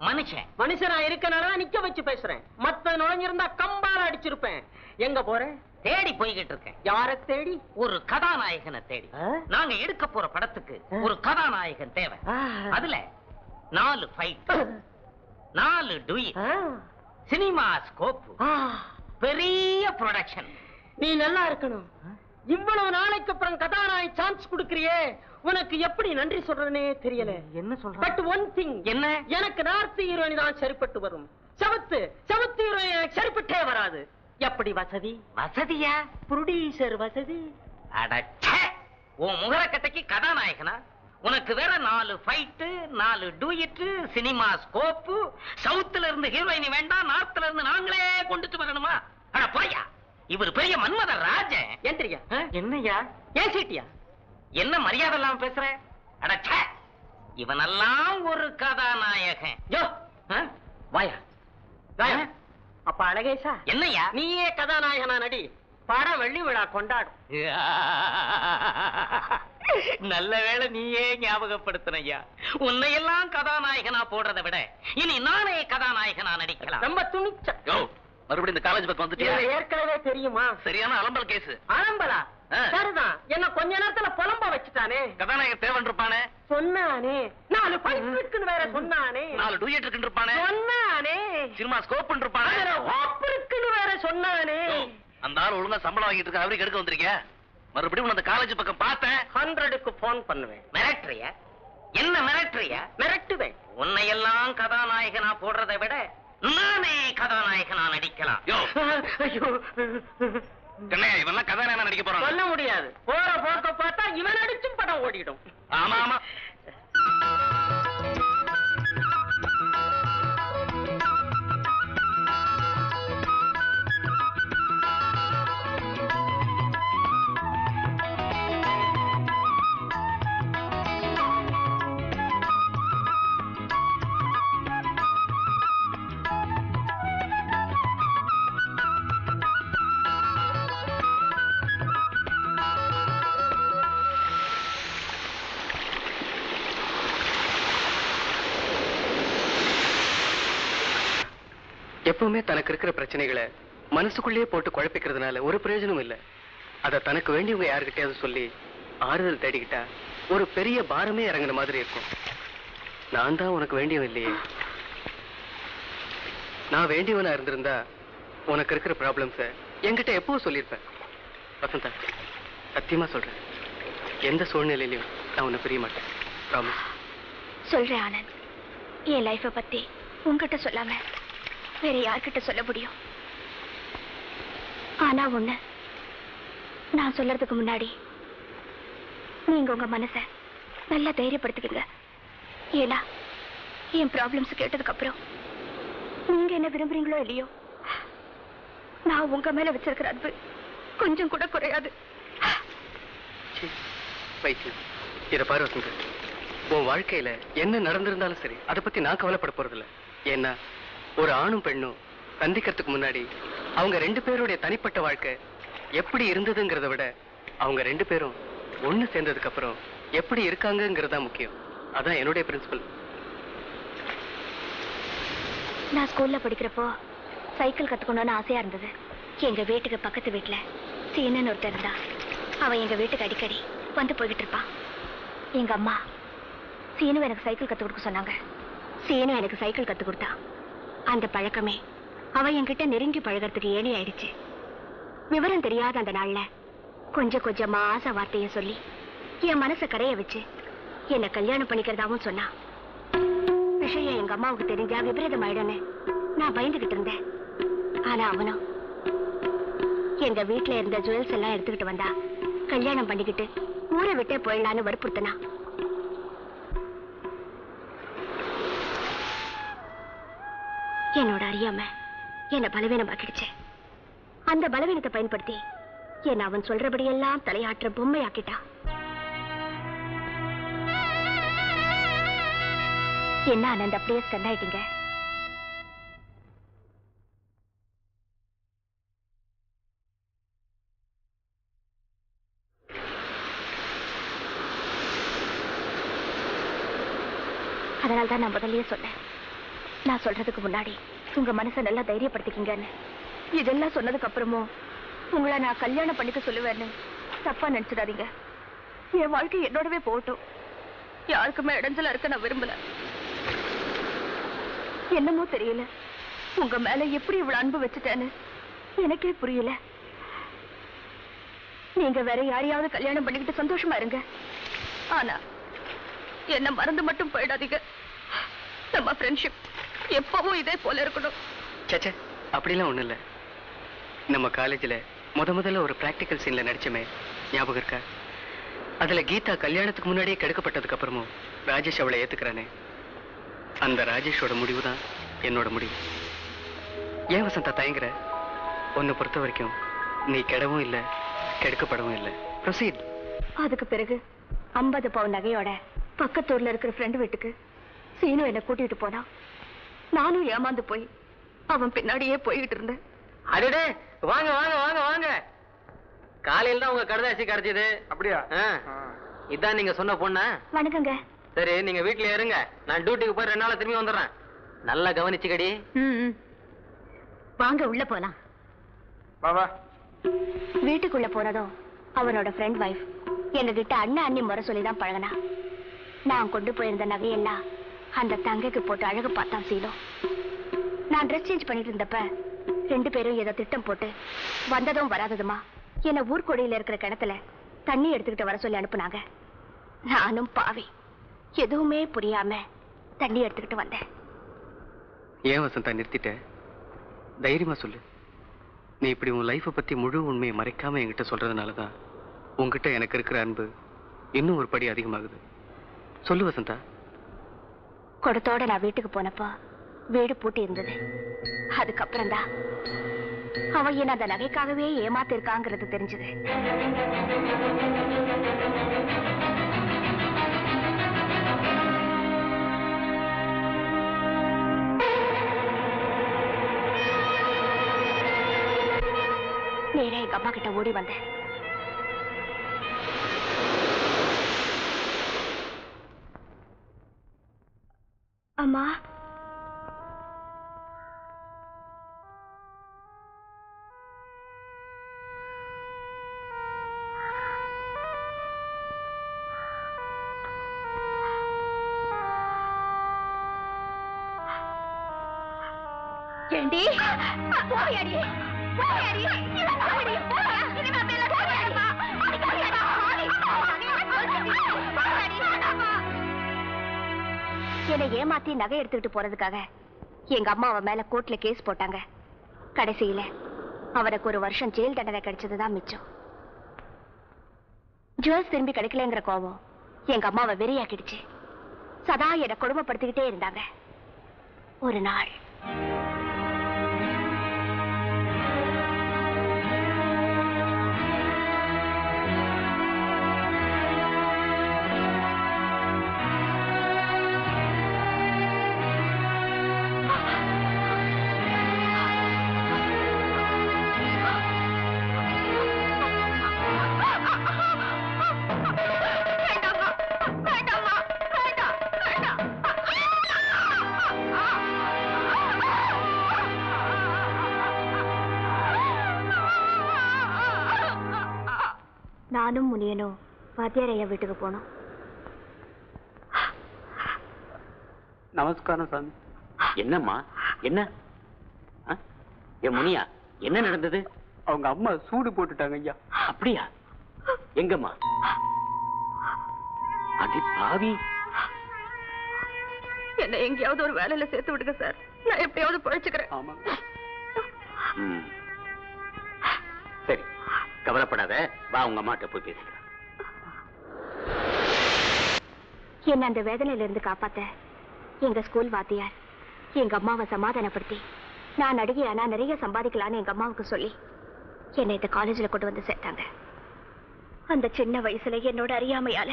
மனுஷன். மனுஷனா இருக்கனால நிக்க வச்சு பேசுறேன். மத்த நுழைஞ்சிருந்தா கம்பால அடிச்சிருப்பேன். எங்க போற? தேடி போய்கிட்டு இருக்கேன். யார தேடி? ஒரு கதாநாயகனை தேடி? நாங்க எடுக்க போற படத்துக்கு ஒரு கதாநாயகன் தேவை. அதுல நாலு ஃபைட் நாலு டுயி. Cinema scope. பெரிய ப்ரொடக்ஷன் நீ நல்லா இருக்கணும். இவ்வளவு நாளைக்கு அப்புறம் கதாநாயகி சான்ஸ் கொடுக்கறியே? உனக்கு எப்படி நன்றி சொல்றதுனே தெரியல. என்ன சொல்ற? பட் ஒன் திங் என்ன? எனக்கு நார்த் ஹீரோயின் தான் சரிப்பட்டு வரும். செவத்து செவத்து ஹீரோயின் சரிப்பட்டே வராது. எப்படி வசதி? வசதியா? ப்ரொடியூசர் வசதி. அடச்சே உன் முகரக்கட்டைக்கு கதாநாயகனா? உனக்கு வேற நாலு ஃபைட்டு நாலு டூயிட்டு சினிமா ஸ்கோப்பு சவுத்துல இருந்து ஹீரோயினி வேண்டாம் நார்த்ல இருந்து நாங்களே கொண்டுட்டு வரணுமா? அட போயா இவர் பெரிய மன்மத ராஜன். ஏந்திரியா? என்னையா ஏன் சீட்டியா? என்ன மரியாதை இல்லாம பேசுற? அடச்சே இவனெல்லாம் ஒரு கதாநாயகன். யோ! ஆ? வாயா. வாயா. அப்ப அழகேசா. என்னய்யா? நீயே கதாநாயகனா நடி. படம் வெள்ளி விழா கொண்டாடும். நல்ல வேளை நீயே ஞாபகப்படுத்தின ஐயா உன்னையெல்லாம் கதாநாயகனா போடுறதை விட இனி நானே கதாநாயகனா நடிக்கலாம். ரொம்ப துணிச்ச மறுபடியும் இந்த காலேஜ் பக்கம் வந்துட்டியா? ஏற்கனவே தெரியுமா? சரியான அலம்பல் கேஸ் ஆரம்பலா ஆ. சரிதான். என்ன கொஞ்ச நேரத்துல புலம்ப வச்சுட்டானே. கதாநாயகன் தேவன் இருப்பானே? சொன்னானே. நாலு பைப் இருக்குன்னு வேற சொன்னானே. நாலு டூயட் இருக்குன்னு இருப்பானே? சொன்னானே. சினிமா ஸ்கோப் இருப்பானே? hope இருக்குன்னு வேற சொன்னானே. அந்த ஆள் ஒழுங்கா சம்பளம் வாங்கிட்டு இருக்க அவருக்கு எடுக்க வந்திருக்க மறுபடியும் உன்னை அந்த காலேஜ் பக்கம் பார்த்தேன். ஹண்ட்ரடுக்கு போன் பண்ணுவேன். மிரட்டுறிய? என்ன மிரட்டுறிய? மிரட்டுவேன். உன்னையெல்லாம் கதாநாயகனா போடுறதை விட நானே கதாநாயகனா நடிக்கலாம். ஐயோ. கண்ணையா இவெல்லாம் கதாநாயகனா நடிக்க போறான்? சொல்ல முடியாது. போற போக்க பார்த்தா இவன் அடிச்சும் படம் ஓடிடும். ஆமா ஆமா. எப்பவுமே தனக்கு இருக்கிற பிரச்சனைகளை மனசுக்குள்ளேயே போட்டு குழப்பிக்கிறதுனால ஒரு பிரயோஜனம் இல்லை. அதை தனக்கு வேண்டியவங்க யாருக்கிட்டையாவது சொல்லி ஆறுதல் தேடிக்கிட்டா ஒரு பெரிய பாரமே இறங்குன மாதிரி இருக்கும். நான் தான் உனக்கு வேண்டியவன் இல்லையே. நான் வேண்டியவனா இருந்திருந்தா உனக்கு இருக்கிற ப்ராப்ளம்ஸ என்கிட்ட எப்பவும் சொல்லியிருப்பேன். வசந்தா சத்தியமா சொல்றேன். எந்த சூழ்நிலையிலையும் நான் உன்னை பிரிய மாட்டேன். ப்ராமிஸ் சொல்றேன் ஆனந்த். என் லைஃப பத்தி உங்ககிட்ட சொல்லாம வேற யார்கிட்ட சொல்ல முடியும்? ஆனா ஒண்ணு நான் சொல்றதுக்கு முன்னாடி நீங்க உங்க மனச நல்லா தைரியப்படுத்திக்கங்க. ஏன்னா என் ப்ராப்ளம்ஸ் கேட்டதுக்கு அப்புறம் நீங்க என்ன விரும்புறீங்களோ இல்லையோ நான் உங்க மேல வச்சிருக்கிற அன்பு கொஞ்சம் கூட குறையாது. பைத்தியம். இத பாரு வசந்த். உன் வாழ்க்கையில என்ன நடந்திருந்தாலும் சரி அதை பத்தி நான் கவலைப்பட போறதில்ல. ஏன்னா ஒரு ஆணும் பெண்ணும் சந்திக்கிறதுக்கு முன்னாடி அவங்க ரெண்டு பேருடைய தனிப்பட்ட வாழ்க்கை எப்படி இருந்ததுங்கிறத விட அவங்க ரெண்டு பேரும் ஒண்ணு சேர்ந்ததுக்கு அப்புறம் எப்படி இருக்காங்கங்கிறது தான் முக்கியம். அதான் என்னுடைய பிரின்சிபல் நான் ஸ்கூல்ல படிக்கிறப்போ சைக்கிள் கத்துக்கணும்னு ஆசையா இருந்தது. எங்க வீட்டுக்கு பக்கத்து வீட்டுல சீனன் ஒருத்தர் இருந்தா அவன் எங்க வீட்டுக்கு அடிக்கடி வந்து போய்கிட்டு இருப்பான். எங்க அம்மா சீனு எனக்கு சைக்கிள் கத்து கொடுக்க சொன்னாங்க. சீனு எனக்கு சைக்கிள் கத்து கொடுத்தா. அந்த பழக்கமே. அவ என்கிட்ட நெருங்கி பழகறதுக்கு ஏழி ஆயிடுச்சு. விவரம் தெரியாத அந்த நாள்ல கொஞ்சம் கொஞ்சமா ஆசை வார்த்தைய சொல்லி என் மனசை கரைய வச்சு என்ன கல்யாணம் பண்ணிக்கிறதாவும் சொன்னா. விஷயம் எங்க அம்மாவுக்கு தெரிஞ்சா விபரீதம் ஆயிடும்னு நான் பயந்துகிட்டு இருந்தேன். ஆனா அவனும் எங்க வீட்டுல இருந்த ஜுவல்ஸ் எல்லாம் எடுத்துக்கிட்டு வந்தா கல்யாணம் பண்ணிக்கிட்டு ஊரை விட்டே போயிடலான்னு வற்புறுத்தினா என்னோட அறியாம என்ன பலவீனமாக்கிடுச்சு. அந்த பலவீனத்தை பயன்படுத்தி என்ன அவன் சொல்றபடியெல்லாம் தலையாற்ற பொம்மையாக்கிட்டா. என்ன ஆனந்த் அப்படியே ஸ்டன் ஆயிட்டீங்க? அதனால தான் நான் முதல்லயே சொன்னேன். சொல்றதுக்கு முன்னாடி உங்க மனசை நல்லா தைரியப்படுத்திக்கிங்கன்னு. இதெல்லாம் சொன்னதுக்கு அப்புறமும் உங்களை நான் கல்யாணம் பண்ணிக்க சொல்லுவேன்னு தப்பா நினைச்சிடாதீங்க. என் வாழ்க்கை என்னோடவே போகட்டும். யாருக்குமே இடைஞ்சலா இருக்க நான் விரும்பல. என்னமோ தெரியல. உங்க மேல எப்படி இவ்வளவு அன்பு வச்சுட்டேன்னு எனக்கே புரியல. நீங்க வேற யாரையாவது கல்யாணம் பண்ணிக்கிட்டு சந்தோஷமா இருங்க. ஆனா என்ன மறந்து மட்டும் போயிடாதீங்க. நம்ம ஃப்ரெண்ட்ஷிப் எப்பவும் இதே போல இருக்கணும். சேச்சே அப்படிலாம் ஒண்ணும் இல்ல நம்ம காலேஜ்ல முத முதல்ல ஒரு பிராக்டிக்கல் சீன்ல நடிச்சோமே ஞாபகம் இருக்கா? அதுல கீதா கல்யாணத்துக்கு முன்னாடியே கெடுக்கப்பட்டதுக்கு அப்புறமும் ராஜேஷ் அவளை ஏத்துக்கிறானே. அந்த ராஜேஷோட முடிவு தான் என்னோட முடிவு. ஏன் வசந்தா தயங்குற? உன்னை பொறுத்த வரைக்கும் நீ கெடவும் இல்ல கெடுக்கப்படவும் இல்ல. ப்ரொசீட் அதுக்கு பிறகு ஐம்பது பவுன் நகையோட பக்கத்தூர்ல இருக்கிற ஃப்ரெண்டு வீட்டுக்கு சீனு என்ன கூட்டிட்டு போனான் நானும் ஏமாந்து போய் அவன் பின்னாடியே போய்கிட்டு இருந்தேன். அடடே வாங்க வாங்க வாங்க வாங்க. காலையில தான் உங்க கடுதாசி கிடைச்சது அப்படியா? இதான் நீங்க சொன்ன பொண்ணா? வணக்கங்க. சரி நீங்க வீட்ல இருங்க. நான் டியூட்டிக்கு போய் ரெண்டு நாளா திரும்பி வந்துடுறேன். நல்லா கவனிச்சுக்கடி. ம் வாங்க உள்ள போலாம். வீட்டுக்குள்ள போனதும் அவனோட ஃப்ரெண்ட் வைஃப் கிட்ட அண்ணன் அண்ணி முறை சொல்லி தான் பழகினா. நான் கொண்டு போயிருந்த நகையெல்லாம் அந்த தங்கைக்கு போட்டு அழகு பார்த்தான் சீலம் நான் ட்ரெஸ் சேஞ்ச் பண்ணிட்டு இருந்தப்ப ரெண்டு பேரும் ஏதோ திட்டம் போட்டு வந்ததும் வராததுமா? என்ன ஊர்கொடியில இருக்கிற கிணத்துல தண்ணி எடுத்துக்கிட்டு வர சொல்லி அனுப்புனாங்க. நானும் பாவி. எதுவுமே புரியாம தண்ணி எடுத்துக்கிட்டு வந்தேன். ஏன் வசந்தா நிறுத்திட்ட? தைரியமா சொல்லு. நீ இப்படி உன் லைஃப்பை பத்தி முழு உண்மையை மறைக்காம என்கிட்ட சொல்றதுனாலதான் உங்ககிட்ட எனக்கு இருக்கிற அன்பு இன்னும் ஒரு படி அதிகமாகுது. சொல்லு வசந்தா. குடத்தோட நான் வீட்டுக்கு போனப்போ வீடு பூட்டி இருந்தது. அதுக்கப்புறம் தான் அவன் என்ன அந்த நகைக்காகவே ஏமாத்திருக்காங்கிறது தெரிஞ்சது. நேரே எங்க அம்மா கிட்ட ஓடி வந்தேன். அம்மா ஏண்டி போயாடி போயாடி இவன் போயாடி போயா இனிமே மேல போயாடிமா அடி என்னை ஏமாத்தி நகை எடுத்துக்கிட்டு போறதுக்காக எங்க அம்மா அவன் மேல கோர்ட்ல கேஸ் போட்டாங்க. கடைசியில அவனுக்கு ஒரு வருஷம் ஜெயில் தண்டனை கிடைச்சதுதான் மிச்சம். ஜுவல்ஸ் திரும்பி கிடைக்கலங்கிற கோபம் எங்க அம்மாவை வெறியாக்கிடுச்சு. சதா என்னை கொடுமைப்படுத்திக்கிட்டே இருந்தாங்க. ஒரு நாள் வாத்தியார் ஐயா வீட்டுக்கு போனோம் நமஸ்காரம் சாமி. என்னம்மா? என்ன? என் முனியா என்ன நடந்தது? அவங்க அம்மா சூடு போட்டுட்டாங்க ஐயா. அப்படியா? எங்கம்மா? அடி பாவி. என்ன எங்கேயாவது ஒரு வேலையில சேர்த்து விடுங்க சார். நான் எப்படியாவது பழிச்சுக்கிறேன். சரி கவலைப்படாத. வா உங்க அம்மாட்ட போய் பேசிக்கிறேன் என்ன அந்த வேதனையில இருந்து காப்பாத்த எங்க ஸ்கூல் வாத்தியார் எங்க அம்மாவை சமாதானப்படுத்தி நான் நடிகையானா நிறைய சம்பாதிக்கலாம்னு எங்க அம்மாவுக்கு சொல்லி என்னை இந்த காலேஜ்ல கொண்டு வந்து சேர்த்தாங்க. அந்த சின்ன வயசுல என்னோட அறியாமையால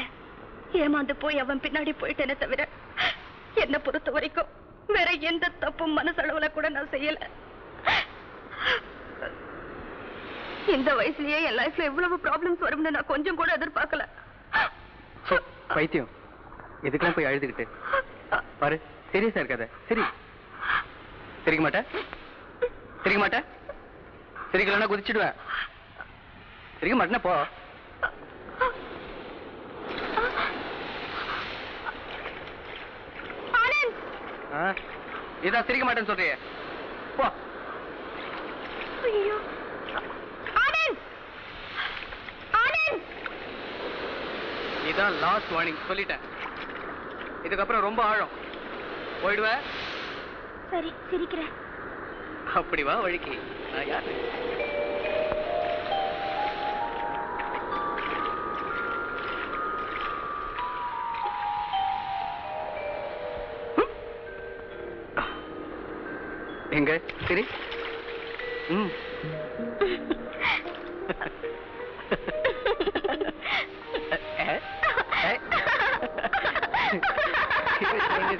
ஏமாந்து போய் அவன் பின்னாடி போயிட்டேனே தவிர என்ன பொறுத்த வரைக்கும் வேற எந்த தப்பும் மனசளவுல கூட நான் செய்யல. இந்த வயசுலயே என் லைஃப்ல எவ்வளவு ப்ராப்ளம்ஸ் வரும்னு நான் கொஞ்சம் கூட எதிர்பார்க்கல. பைத்தியம். இதுக்கெல்லாம் போய் அழுதுகிட்டு. பாரு சீரியஸா இருக்காத. சரி. சிரிக்க மாட்டேன் சிரிக்க மாட்டேன் சிரிக்கலன்னா குதிச்சிடுவேன். சிரிக்க மாட்டேன்னா போ. இதான் சிரிக்க மாட்டேன்னு சொல்றியே. போ. இதான் லாஸ்ட் வார்னிங் சொல்லிட்டேன். இதுக்கப்புறம் ரொம்ப ஆழம். போயிடுவ? சரி சிரிக்கிறேன். அப்படி வா வழிக்கு. யாரு? எங்க? சரி? ம். அது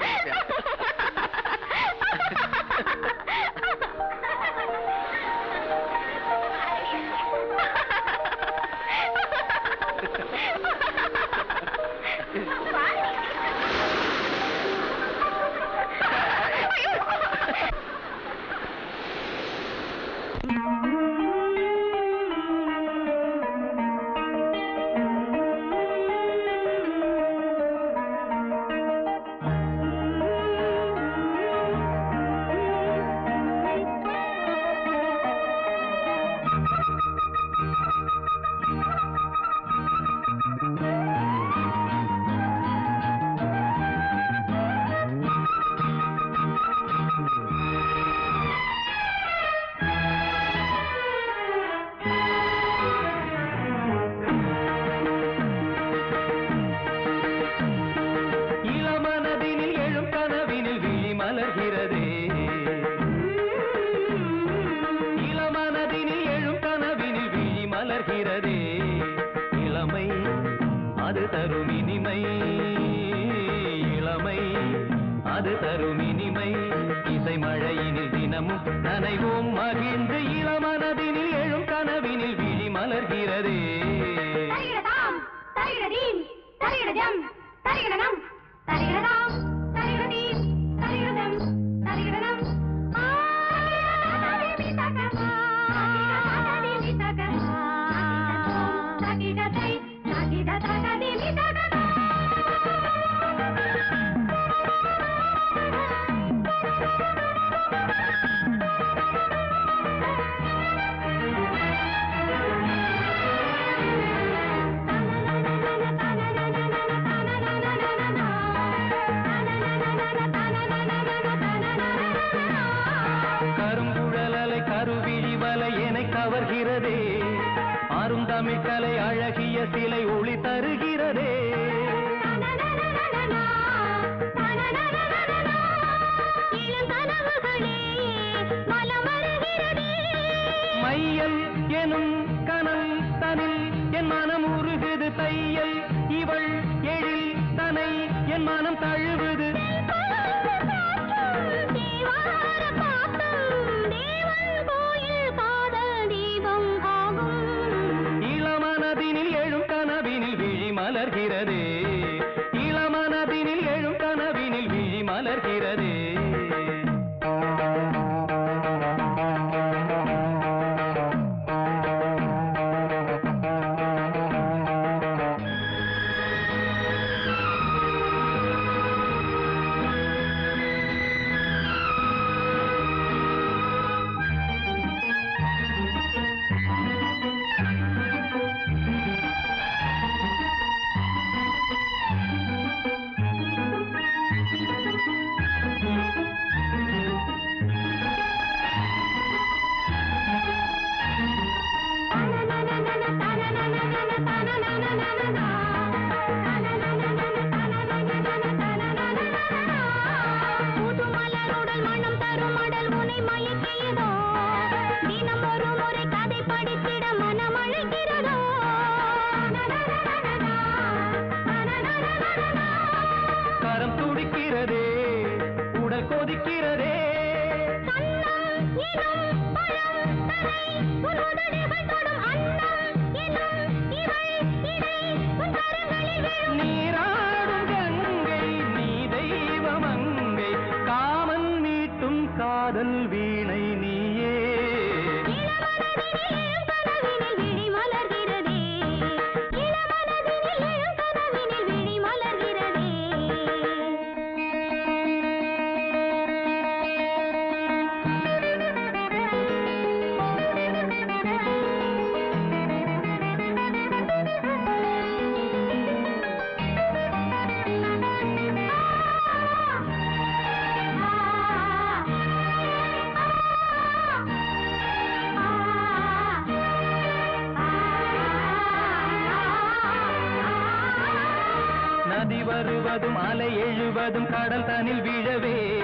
முழுவதும் கடல் தனில் விழவே.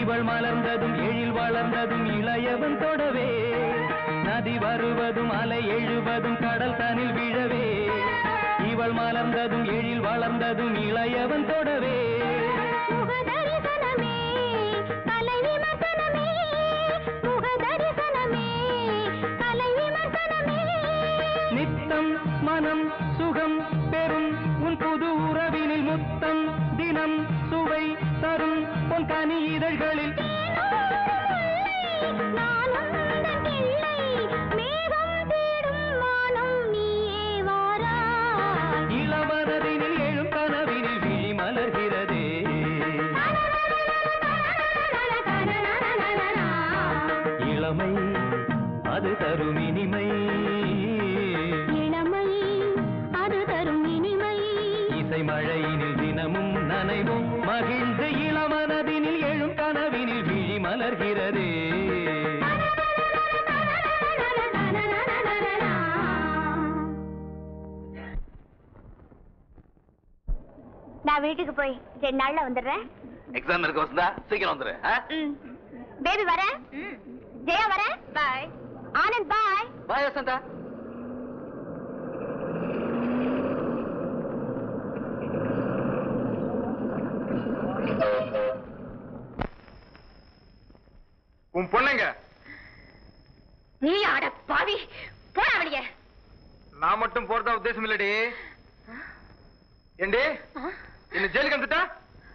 இவள் மலர்ந்ததும் எழில் வளர்ந்ததும் இளையவன் தொடவே. நதி வருவதும் அலை எழுவதும் கடல் தனில் விழவே. இவள் மலர்ந்ததும் எழில் வளர்ந்ததும் இளையவன் தொட நான் வீட்டுக்கு போய் ரெண்டு நாள்ல வந்துடுறேன். எக்ஸாம் இருக்க வசந்தா சீக்கிரம் வந்துரு? பேபி வரேன் ஜெயா வரேன் பாய் ஆனந்த் பாய் பாய் வசந்தா. உன் பொண்ணுங்க. நீ ஆட பாவி. போடா வெளியே. நான் மட்டும் போறதா உத்தேசம் இல்லடி. ஏண்டி? என்ன ஜெயிலுக்கு வந்துட்டா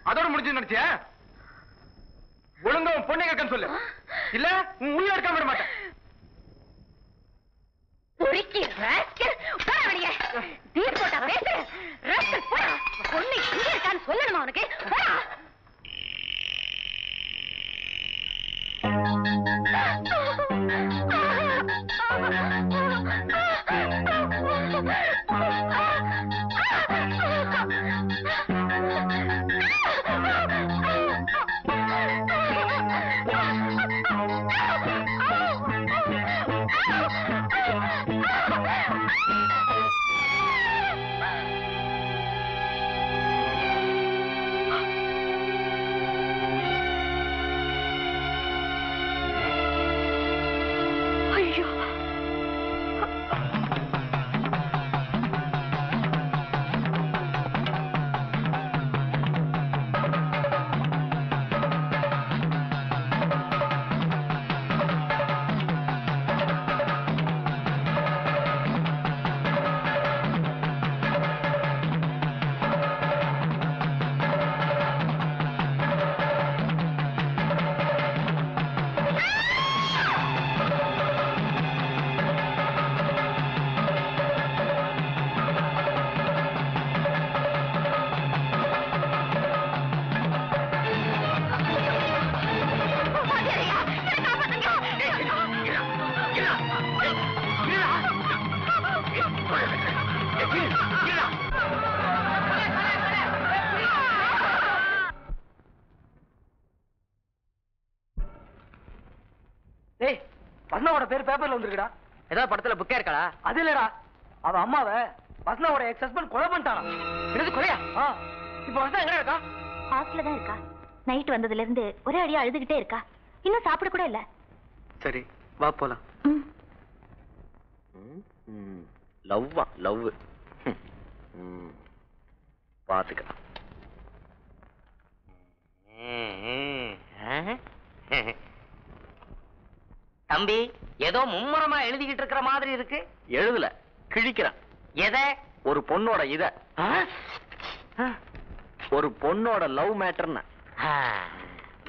அதோட முடிஞ்சு நினைச்சியா? ஒழுங்கா உன் பொண்ணுங்க சொல்லு. இல்ல உன் உள்ள எடுக்க விட மாட்டேன். பொறுக்கி ராஸ்கல் போடா வெளியே. போட்டா ராஸ்கல் போடா. பொண்ணு இங்க இருக்கான்னு சொல்லணுமா உனக்கு? போடா. வசனாவோட பேர் பேப்பர்ல வந்திருக்குடா. ஏதாவது படத்துல புக்கே இருக்காளா? அது இல்லடா. அவ அம்மாவை வசனாவோட எக்ஸ் ஹஸ்பண்ட் கொலை பண்ணிட்டானா. என்னது கொலையா? ஆ. இப்போ வசனா எங்க இருக்கா? ஹாஸ்டல்ல தான் இருக்கா. நைட் வந்ததுல இருந்து ஒரே அடியா அழுதுகிட்டே இருக்கா. இன்னும் சாப்பிட கூட இல்ல. சரி வா போலாம். லவ்வா லவ் பாத்துக்கலாம் தம்பி? ஏதோ மும்முரமா எழுதிக்கிட்டு இருக்கிற மாதிரி இருக்கு. எழுதல கிழிக்கிறான். எதை? ஒரு பொண்ணோட இத. ஒரு பொண்ணோட லவ் மேட்டர்னு.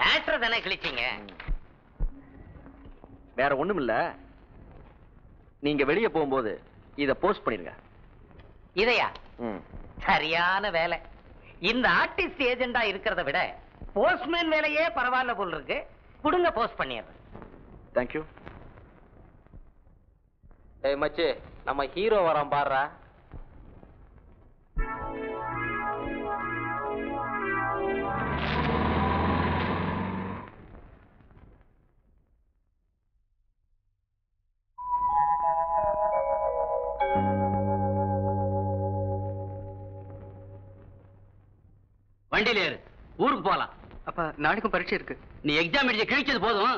மேட்ரு தானே கிழிச்சீங்க. வேற ஒண்ணும் இல்ல. நீங்க வெளிய போகும்போது இத போஸ்ட் பண்ணிருங்க. இதையா. சரியான வேலை. இந்த ஆர்டிஸ்ட் ஏஜெண்டா இருக்கிறத விட போஸ்ட்மேன் வேலையே பரவாயில்ல போல் இருக்கு. கொடுங்க போஸ்ட் பண்ணிடுறேன். தேங்க்யூ ஏய் மச்சி நம்ம ஹீரோ வரான் பாடுறா வண்டியில ஏறு. ஊருக்கு போலாம். அப்பா நாளைக்கும் பரீட்சை இருக்கு. நீ எக்ஸாம் எழுதி கிழிச்சது போதும்.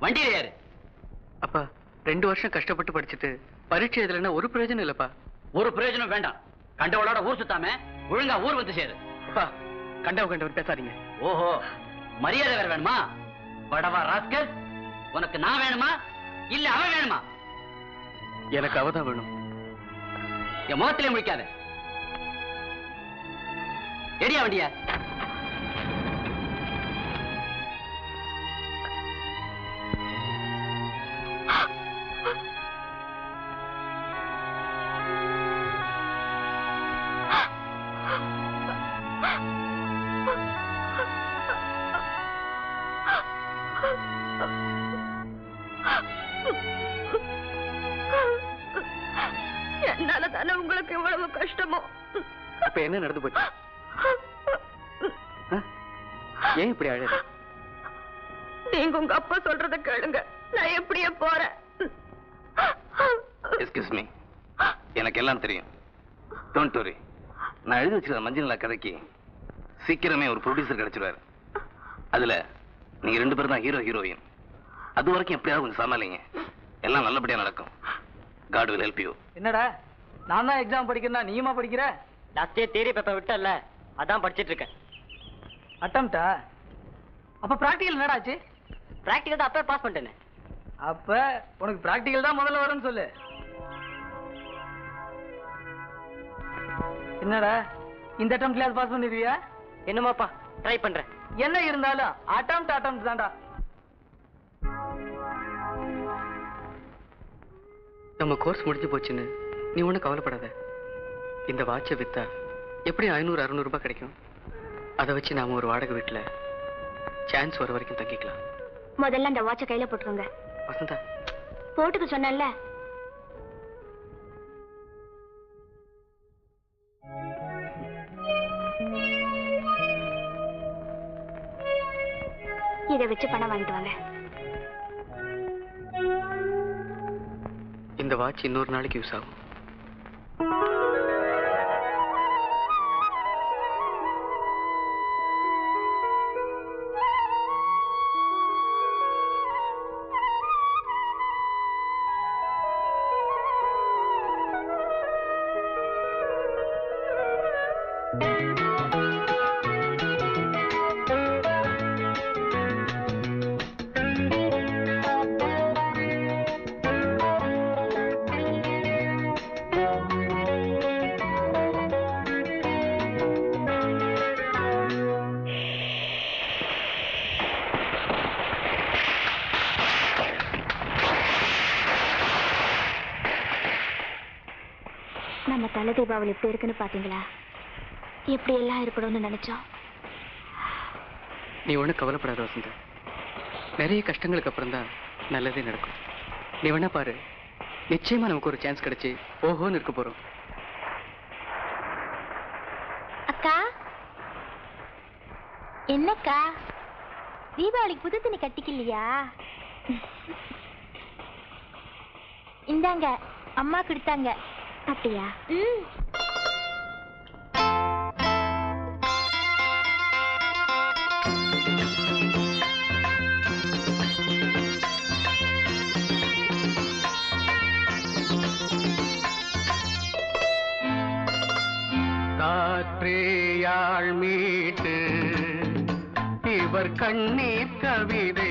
வண்டியில ஏறு. அப்பா ரெண்டு வருஷம் கஷ்டப்பட்டு படிச்சுட்டு பரீட்சை எழுதலைன்னா ஒரு பிரயோஜனம் இல்லப்பா. ஒரு பிரயோஜனம் வேண்டாம். கண்டவளோட ஊர் சுத்தாம ஒழுங்கா ஊர் வந்து சேரு. அப்பா கண்டவ கண்டவன் பேசாதீங்க. ஓஹோ மரியாதை வேற வேணுமா? படவா ராஸ்கல் உனக்கு நான் வேணுமா? இல்ல அவன் வேணுமா? எனக்கு அவதான் வேணும். என் முகத்திலே முடிக்காத எடியா வண்டிய? வச்சிருக்க மஞ்சள் கதைக்கு சீக்கிரமே ஒரு ப்ரொடியூசர் கிடைச்சிருவாரு. அதுல நீங்க ரெண்டு பேரும் தான் ஹீரோ ஹீரோயின் அது வரைக்கும் எப்படியாவது கொஞ்சம் சமாளிங்க. எல்லாம் நல்லபடியா நடக்கும். காட் வில் ஹெல்ப் யூ என்னடா? நான் தான் எக்ஸாம் படிக்கிறேன்னா நீயுமா படிக்கிற? லாஸ்ட் இயர் தியரி பேப்பர் விட்டல அதான் படிச்சிட்டு இருக்கேன். அட்டம்டா அப்ப பிராக்டிகல் என்னடா ஆச்சு? பிராக்டிகல் தான் அப்பவே பாஸ் பண்ணிட்டேனே. அப்ப உனக்கு பிராக்டிகல் தான் முதல்ல வரும்னு சொல்லு. என்னடா? இந்த அட்டம் கிளாஸ் பாஸ் பண்ணிருவியா என்னமாப்பா? ட்ரை பண்றேன். என்ன இருந்தாலும் அட்டம் அட்டம் தான்டா. நம்ம கோர்ஸ் முடிஞ்சு போச்சுன்னு நீ ஒன்றும் கவலைப்படாத. இந்த வாட்சை வித்தா எப்படி ஐநூறு அறுநூறு ரூபாய் கிடைக்கும்? அதை வச்சு நாம ஒரு வாடகை வீட்டில் சான்ஸ் வர வரைக்கும் தங்கிக்கலாம். முதல்ல அந்த வாட்சை கையில போட்டுக்கோங்க. வசந்தா. போட்டுக்க சொன்னேன்ல. இதை வச்சு பணம் வாங்கிட்டு வாங்க. இந்த வாட்ச் இன்னொரு நாளைக்கு யூஸ் ஆகும். தீபாவளி எப்படி இருக்குன்னு பாத்தீங்களா? எப்படி எல்லாம் இருக்கணும்னு நினைச்சோம் நீ ஒன்றும் கவலைப்படாத வசந்தா. நிறைய கஷ்டங்களுக்கு அப்புறம் தான் நல்லதே நடக்கும். நீ வேணா பாரு நிச்சயமா நமக்கு ஒரு சான்ஸ் கிடைச்சு ஓஹோன்னு இருக்க போறோம். அக்கா? என்னக்கா? தீபாவளிக்கு புது துணி கட்டிக்கலையா? இந்தாங்க அம்மா கொடுத்தாங்க. அப்படியா? ம். கண்ணீர் கவிதை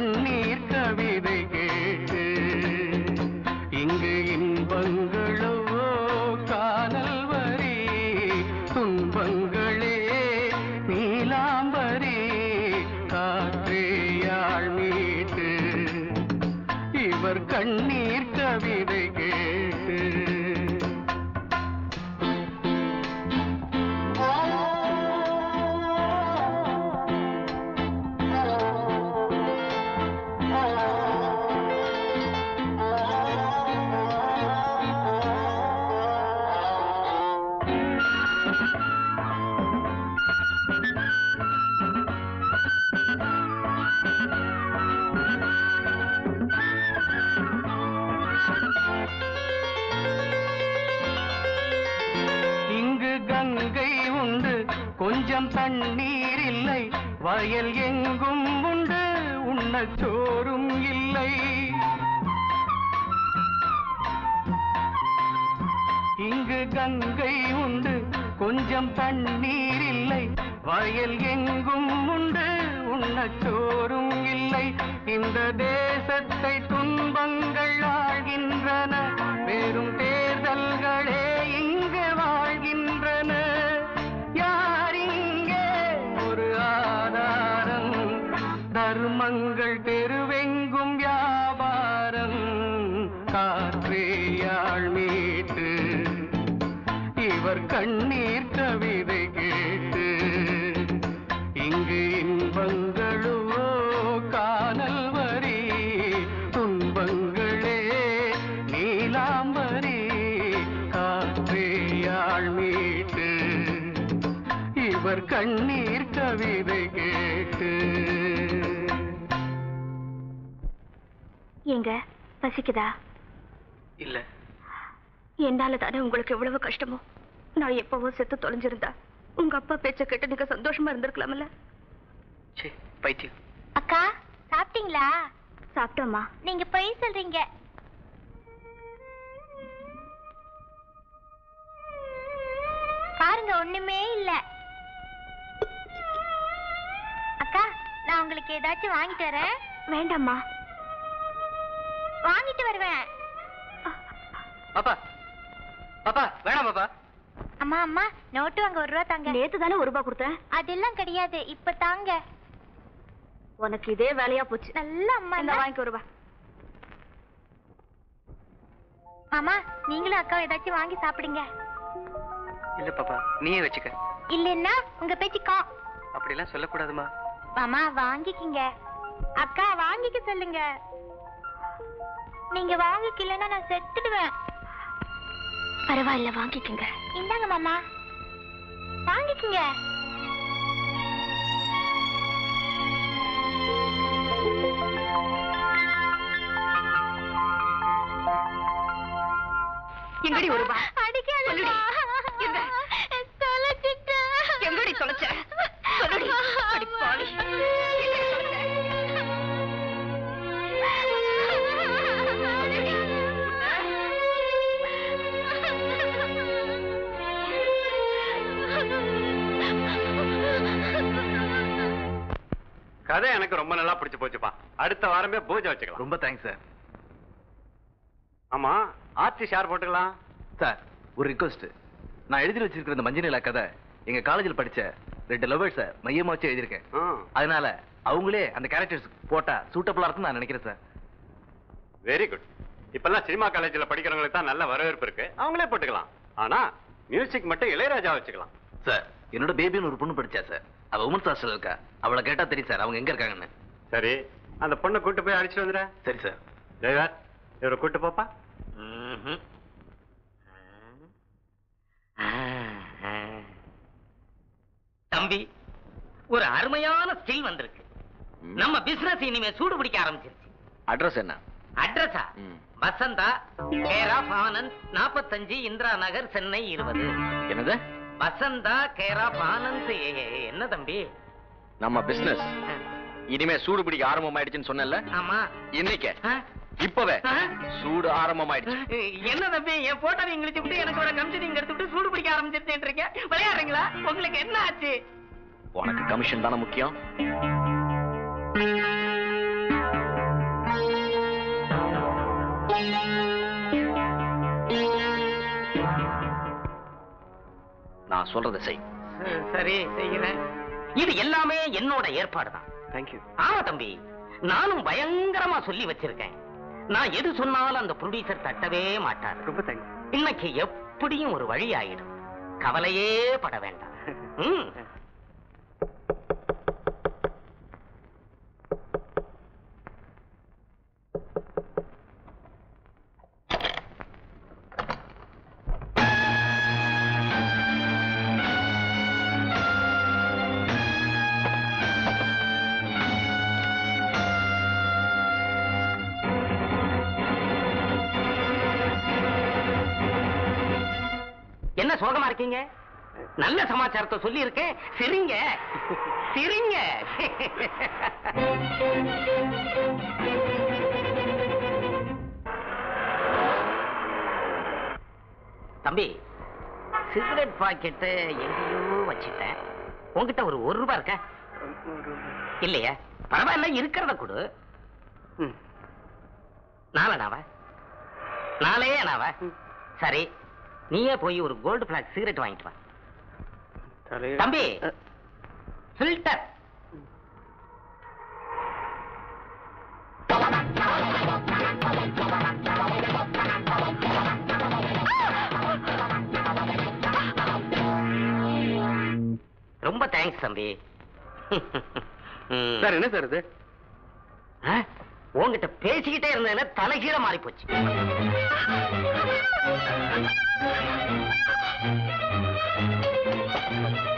இவர் என்னால தானே உங்களுக்கு எவ்வளவு கஷ்டமோ? நான் எப்பவோ செத்து தொலைஞ்சிருந்தா உங்க அப்பா பேச்ச கேட்டு நீங்க சந்தோஷமா இருந்திருக்கலாம்ல? பைத்தியம். அக்கா சாப்பிட்டீங்களா? சாப்பிட்டோமா நீங்க பொய் சொல்றீங்க. பாருங்க ஒண்ணுமே இல்ல. அக்கா நான் உங்களுக்கு ஏதாச்சும் வாங்கிட்டு வரேன். வேண்டாம்மா. வாங்கிட்டு வருவேன். பாப்பா பாப்பா வேணாம் பாப்பா. அம்மா அம்மா நோட்டு வாங்க ஒரு ரூபா தாங்க. நேத்து தானே ஒரு ரூபாய் கொடுத்தேன் அதெல்லாம் கிடையாது இப்ப தாங்க. உனக்கு இதே வேலையா போச்சு. நல்ல அம்மா இந்த? வாங்கிக்க ஒரு ரூபாய் மாமா நீங்களும் அக்கா ஏதாச்சும் வாங்கி சாப்பிடுங்க. இல்ல பாப்பா நீயே வச்சுக்க. இல்லைன்னா உங்க பேச்சு கா. அப்படிலாம் சொல்லக்கூடாதுமா. மாமா வாங்கிக்கிங்க. அக்கா வாங்கிக்க சொல்லுங்க. நீங்க வாங்கிக்கலன்னா நான் செத்துடுவேன். பரவாயில்ல வாங்கிக்கங்க. இந்தாங்க மாமா. வாங்கிக்கங்க. எங்கடி ஒரு அடிக்காதம்மா. எனக்கு ரொம்ப நல்லா பிடிச்சு போச்சுப்பா. அடுத்த வாரமே பூஜை வச்சுக்கலாம். ரொம்ப தேங்க்ஸ் சார் ஆமா ஆர்த்தி ஷேர் போட்டுக்கலாம். சார் ஒரு ரிக்வஸ்ட் நான் எழுதி வச்சிருக்கிற இந்த மஞ்சள் நிலா கதை எங்க காலேஜில் படிச்ச ரெண்டு லவர்ஸை மையமா வச்சு எழுதியிருக்கேன். அதனால அவங்களே அந்த கேரக்டர்ஸ் போட்டா சூட்டபிளா இருக்கும்னு நான் நினைக்கிறேன் சார் வெரி குட் இப்பெல்லாம் சினிமா காலேஜ்ல படிக்கிறவங்களுக்கு தான் நல்ல வரவேற்பு இருக்கு. அவங்களே போட்டுக்கலாம். ஆனா மியூசிக் மட்டும் இளையராஜா வச்சுக்கலாம். சார் என்னோட பேபின்னு ஒரு பொண்ணு படிச்சா சார் அவ உமன்ஸ் ஹாஸ்டல் இருக்கா? அவளை கேட்டா தெரியும் சார் அவங்க எங்க இருக்காங்கன்னு. சரி அந்த பொண்ணை கூட்டு போய் அடிச்சுட்டு வந்துடுற சரி சார் ஜெயவர் இவரை கூட்டு போப்பா. தம்பி ஒரு அருமையான ஸ்டில் வந்திருக்கு. நம்ம பிசினஸ் இனிமே சூடு பிடிக்க ஆரம்பிச்சிருச்சு. அட்ரஸ் என்ன? அட்ரஸா வசந்தா கேர் ஆஃப் ஆனந்த் நாற்பத்தஞ்சு இந்திரா நகர் சென்னை இருபது. என்னது? வசந்தா கேர் எ- என்ன தம்பி? நம்ம பிசினஸ் இனிமே சூடு பிடிக்க ஆரம்பமாயிடுச்சுன்னு சொன்னேன்ல. ஆமா. இன்னைக்கு? இப்பவே? சூடு ஆரம்பமாயிடுச்சு. என்ன தம்பி என் போட்டோவை இங்கிலிச்சு விட்டு எனக்கு ஒரு கமிஷன் நீங்க எடுத்துட்டு சூடு பிடிக்க ஆரம்பிச்சிருச்சேன் இருக்கேன் விளையாடுறீங்களா? உங்களுக்கு என்ன ஆச்சு? உனக்கு கமிஷன் தானே முக்கியம்? நான் சொல்றதை செய். சரி செய்கிறேன். இது எல்லாமே என்னோட ஏற்பாடு தான் தேங்க்யூ ஆமா தம்பி நானும் பயங்கரமா சொல்லி வச்சிருக்கேன். நான் எது சொன்னாலும் அந்த ப்ரொடியூசர் தட்டவே மாட்டார். ரொம்ப தேங்க்ஸ் இன்னைக்கு எப்படியும் ஒரு வழி ஆயிடும். கவலையே பட வேண்டாம். சோகமா இருக்கீங்க? நல்ல சமாச்சாரத்தை சொல்லி இருக்கேன் சிரிங்க. சிரிங்க. தம்பி சிகரெட் பாக்கெட்டு எங்கேயோ வச்சிட்டேன். உன்கிட்ட ஒரு ஒரு ரூபாய் இருக்க? இல்லையா. பரவாயில்ல இருக்கிறத கொடு. நாளை நாவ? நாளையே நாவ? சரி. நீயே போய் ஒரு கோல்டு பிளாக் சிகரெட் வாங்கிட்டு வா. தம்பி ஃபில்டர் ரொம்ப தேங்க்ஸ் தம்பி. சார் என்ன சார் இது? உங்ககிட்ட உன்கிட்ட பேசிக்கிட்டே இருந்ததுல தலைகீழ மாறி போச்சு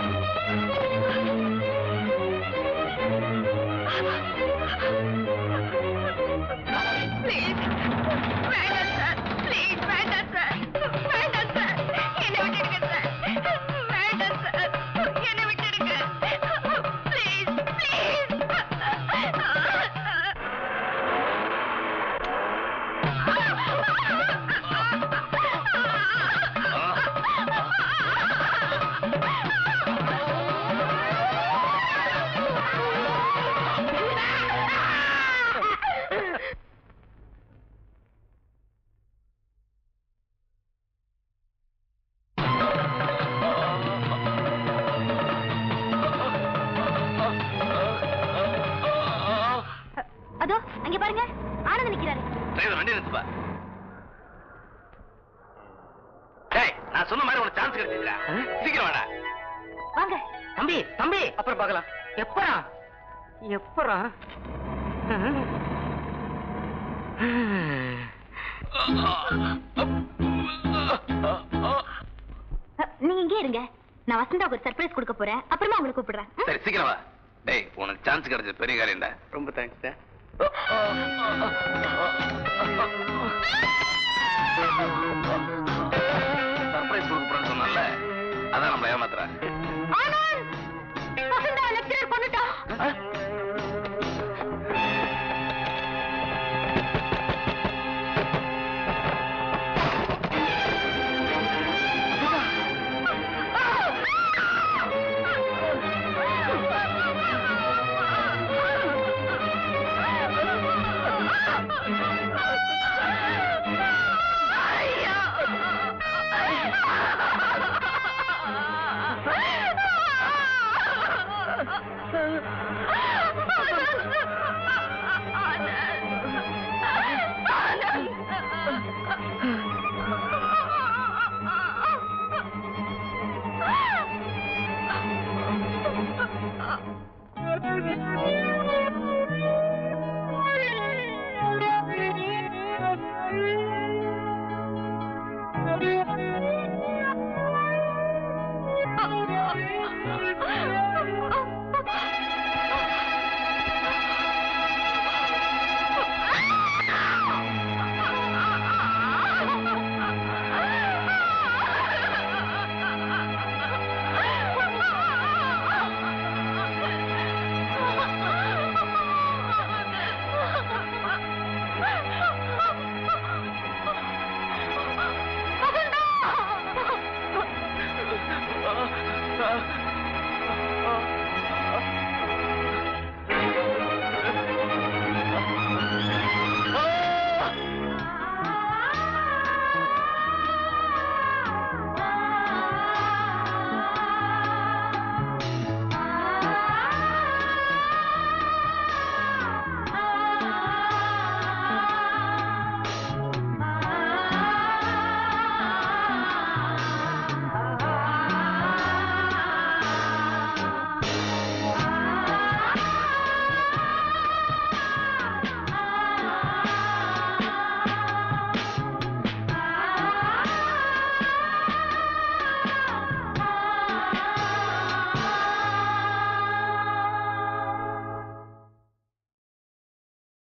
சான்ஸ் கிடைச்சது பெரிய காரியம்டா ரொம்ப தேங்க்ஸ்